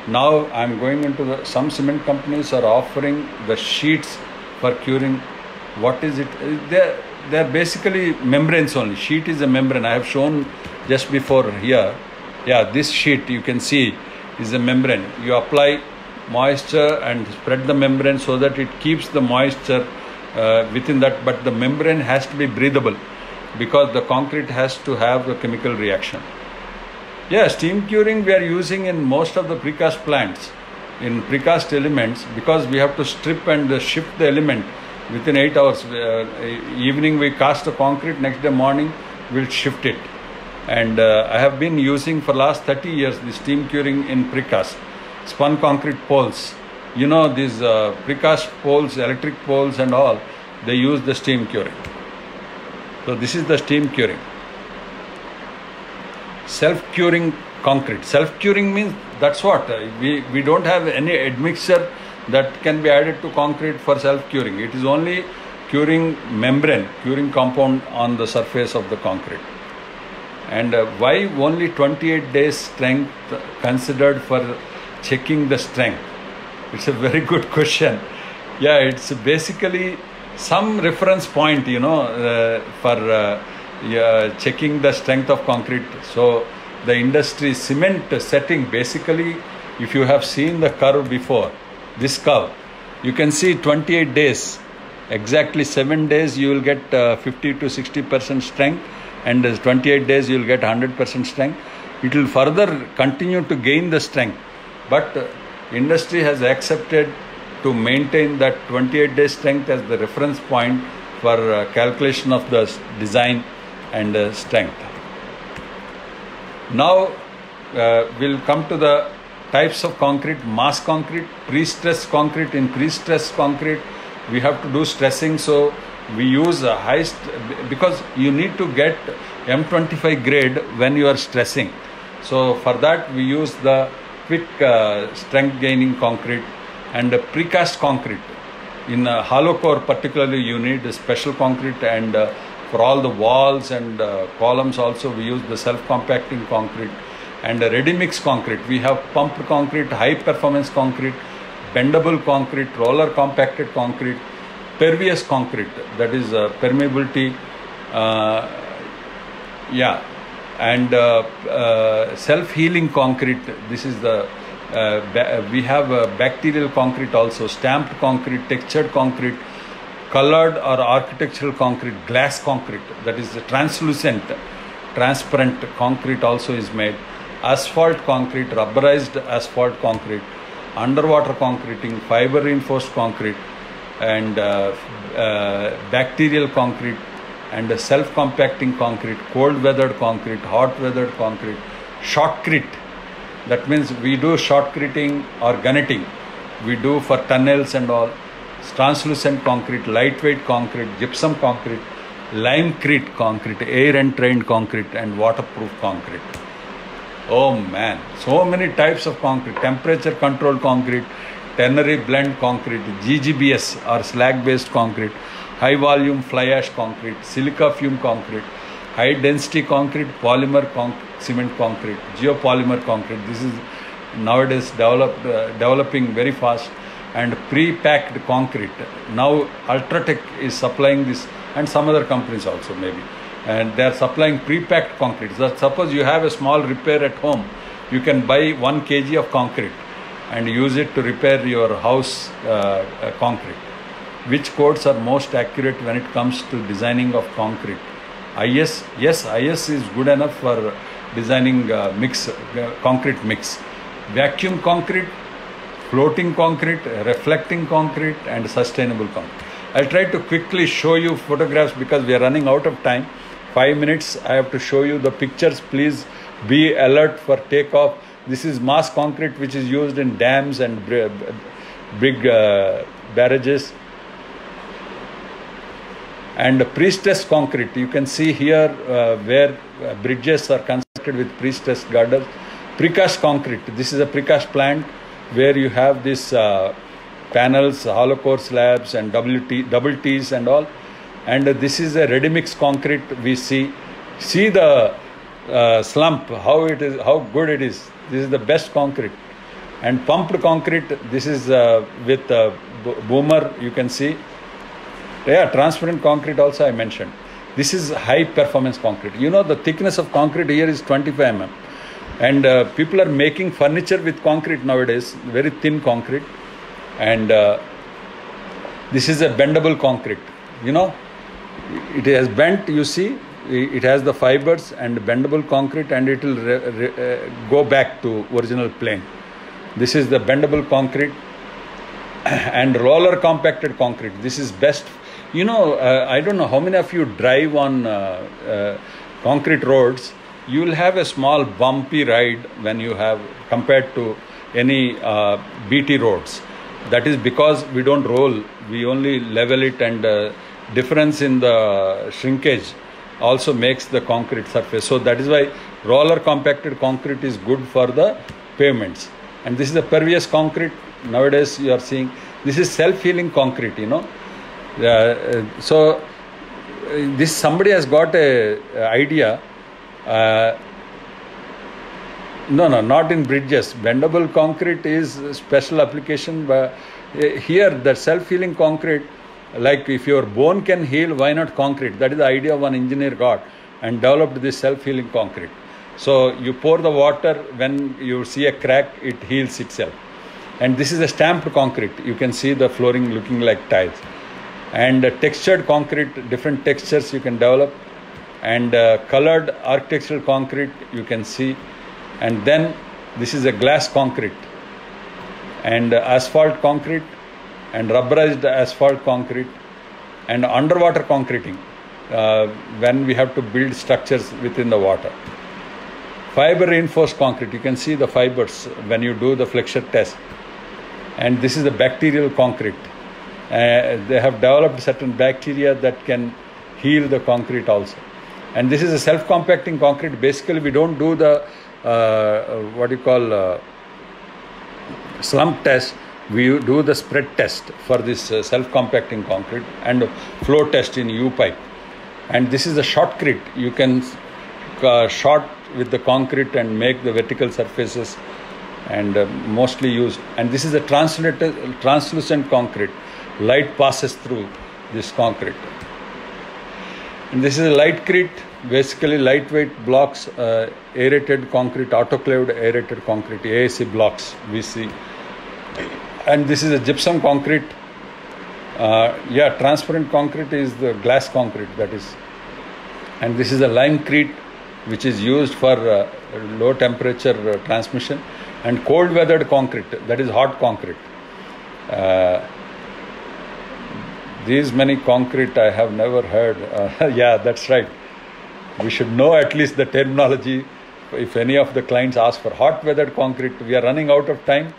Now I'm going into the some cement companies are offering the sheets for curing. What is it? They're, they're basically membranes only. Sheet is a membrane. I have shown just before here. Yeah, this sheet you can see is a membrane. You apply moisture and spread the membrane so that it keeps the moisture uh, within that but the membrane has to be breathable because the concrete has to have a chemical reaction yeah steam curing we are using in most of the precast plants in precast elements because we have to strip and shift the element within 8 hours uh, evening we cast the concrete next day morning we'll shift it and uh, i have been using for last 30 years the steam curing in precast spun concrete poles. You know, these uh, precast poles, electric poles, and all, they use the steam curing. So, this is the steam curing. Self curing concrete. Self curing means that's what uh, we, we don't have any admixture that can be added to concrete for self curing. It is only curing membrane, curing compound on the surface of the concrete. And uh, why only 28 days strength considered for checking the strength? It's a very good question. Yeah, it's basically some reference point, you know, uh, for uh, yeah, checking the strength of concrete. So the industry cement setting basically, if you have seen the curve before, this curve, you can see 28 days, exactly seven days you will get uh, 50 to 60 percent strength, and 28 days you will get 100 percent strength. It will further continue to gain the strength but uh, industry has accepted to maintain that 28 day strength as the reference point for uh, calculation of the design and uh, strength. Now uh, we'll come to the types of concrete, mass concrete, pre-stressed concrete. In pre-stressed concrete, we have to do stressing, so we use a high st- because you need to get M25 grade when you are stressing. So for that we use the quick uh, strength gaining concrete and precast concrete. In uh, hollow core, particularly, you need a special concrete, and uh, for all the walls and uh, columns, also we use the self compacting concrete and ready mix concrete. We have pumped concrete, high performance concrete, bendable concrete, roller compacted concrete, pervious concrete, that is uh, permeability. Uh, yeah, and uh, uh, self-healing concrete this is the uh, we have bacterial concrete also stamped concrete textured concrete colored or architectural concrete glass concrete that is translucent transparent concrete also is made asphalt concrete rubberized asphalt concrete underwater concreting fiber reinforced concrete and uh, uh, bacterial concrete and a self-compacting concrete, cold-weathered concrete, hot-weathered concrete, shotcrete. That means we do shotcreting or guniting. We do for tunnels and all. Translucent concrete, lightweight concrete, gypsum concrete, limecrete concrete, air-entrained concrete, and waterproof concrete. Oh man, so many types of concrete. Temperature controlled concrete, ternary blend concrete, GGBS or slag based concrete, high volume fly ash concrete, silica fume concrete, high density concrete, polymer conc- cement concrete, geopolymer concrete. This is nowadays developed, uh, developing very fast and pre-packed concrete. Now Ultratech is supplying this and some other companies also maybe. And they are supplying pre-packed concrete. So suppose you have a small repair at home, you can buy one kg of concrete and use it to repair your house uh, uh, concrete. Which codes are most accurate when it comes to designing of concrete? IS, yes, IS is good enough for designing uh, mix, uh, concrete mix. Vacuum concrete, floating concrete, reflecting concrete, and sustainable concrete. I'll try to quickly show you photographs because we are running out of time. Five minutes, I have to show you the pictures. Please be alert for takeoff. This is mass concrete which is used in dams and big uh, barrages. And pre-stressed concrete, you can see here uh, where uh, bridges are constructed with pre-stressed girders. Precast concrete, this is a precast plant where you have these uh, panels, hollow core slabs, and double, T, double T's and all. And this is a ready mix concrete. We see see the uh, slump, how it is, how good it is. This is the best concrete. And pumped concrete, this is uh, with boomer. You can see. Yeah, transparent concrete also I mentioned. This is high performance concrete. You know the thickness of concrete here is 25 mm and uh, people are making furniture with concrete nowadays very thin concrete and uh, this is a bendable concrete you know it has bent you see it has the fibers and bendable concrete and it will re- re- uh, go back to original plane. This is the bendable concrete and roller compacted concrete. This is best you know uh, i don't know how many of you drive on uh, uh, concrete roads. You will have a small bumpy ride when you have compared to any uh, BT roads. That is because we don't roll, we only level it, and uh, difference in the shrinkage also makes the concrete surface. So that is why roller compacted concrete is good for the pavements. And this is the pervious concrete. Nowadays you are seeing this is self-healing concrete. You know, uh, so uh, this somebody has got a, idea uh, no, no, not in bridges. Bendable concrete is special application. But here, the self-healing concrete, like if your bone can heal, why not concrete? That is the idea one engineer got and developed this self-healing concrete. So you pour the water, when you see a crack, it heals itself. And this is a stamped concrete. You can see the flooring looking like tiles. And textured concrete, different textures you can develop and uh, colored architectural concrete you can see and then this is a glass concrete and uh, asphalt concrete and rubberized asphalt concrete and underwater concreting uh, when we have to build structures within the water. Fiber reinforced concrete you can see the fibers when you do the flexure test. And this is the bacterial concrete. Uh, they have developed certain bacteria that can heal the concrete also. And this is a self-compacting concrete. Basically we don't do the uh, what you call uh, slump test we do the spread test for this uh, self-compacting concrete and flow test in u pipe. And this is a shotcrete you can uh, shot with the concrete and make the vertical surfaces and uh, mostly used. And this is a translucent concrete. Light passes through this concrete. And this is a Lightcrete, basically lightweight blocks, uh, aerated concrete, autoclaved aerated concrete, AAC blocks we see. And this is a gypsum concrete. Uh, yeah, transparent concrete is the glass concrete that is. And this is a limecrete, which is used for uh, low temperature uh, transmission. And cold weathered concrete, that is hot concrete. Uh, these many concrete I have never heard. Uh, yeah, that's right. We should know at least the terminology. If any of the clients ask for hot weathered concrete, we are running out of time.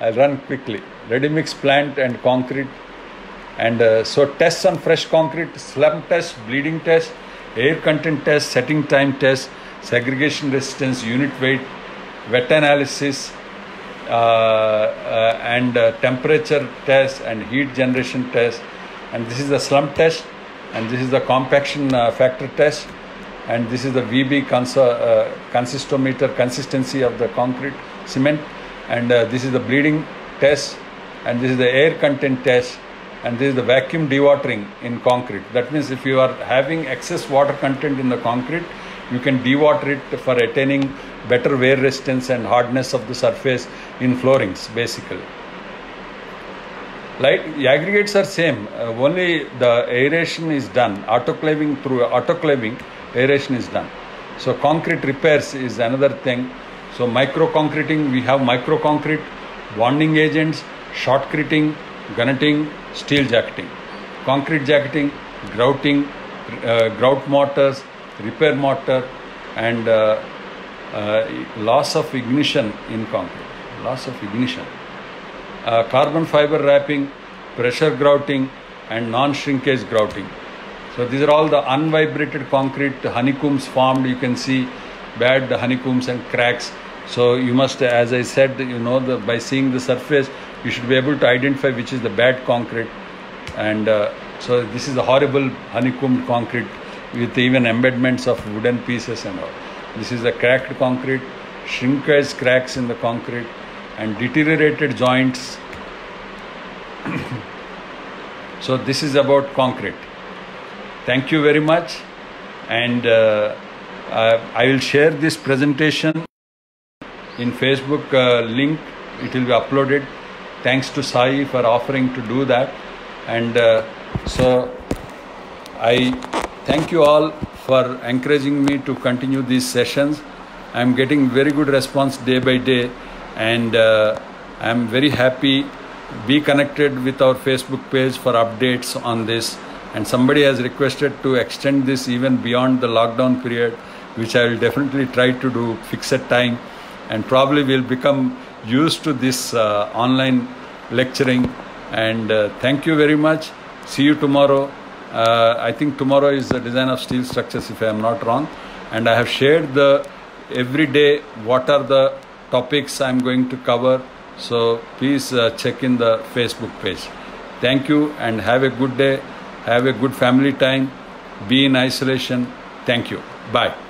I'll run quickly. Ready mix plant and concrete. And uh, so tests on fresh concrete, slump test, bleeding test, air content test, setting time test, segregation resistance, unit weight, wet analysis, uh, uh, and uh, temperature test and heat generation test and this is the slump test and this is the compaction uh, factor test and this is the VB cons- uh, consistometer consistency of the concrete cement and uh, this is the bleeding test and this is the air content test and this is the vacuum dewatering in concrete. That means if you are having excess water content in the concrete you can dewater it for attaining better wear resistance and hardness of the surface in floorings basically. Like aggregates are same. Uh, only the aeration is done. Autoclaving through autoclaving aeration is done. So concrete repairs is another thing so micro concreting we have micro concrete bonding agents shotcreting guniting steel jacketing concrete jacketing grouting uh, grout mortars repair mortar and uh, uh, loss of ignition in concrete loss of ignition uh, carbon fiber wrapping, pressure grouting, and non shrinkage grouting. So, these are all the unvibrated concrete honeycombs formed. You can see bad honeycombs and cracks. So, you must, as I said, you know, the, by seeing the surface, you should be able to identify which is the bad concrete. And uh, so, this is a horrible honeycombed concrete with even embedments of wooden pieces and all. This is a cracked concrete, shrinkage cracks in the concrete and deteriorated joints. so, this is about concrete. Thank you very much, and uh, uh, I will share this presentation in Facebook uh, link. It will be uploaded. Thanks to Sai for offering to do that, and uh, so I thank you all for encouraging me to continue these sessions. I am getting very good response day by day and uh, I'm very happy. Be connected with our Facebook page for updates on this. And somebody has requested to extend this even beyond the lockdown period, which I will definitely try to do fixed time, and probably will become used to this uh, online lecturing. And uh, thank you very much. See you tomorrow. Uh, I think tomorrow is the design of steel structures, if I am not wrong. And I have shared the every day what are the topics I'm going to cover. So please uh, check in the Facebook page. Thank you and have a good day. Have a good family time. Be in isolation. Thank you. Bye.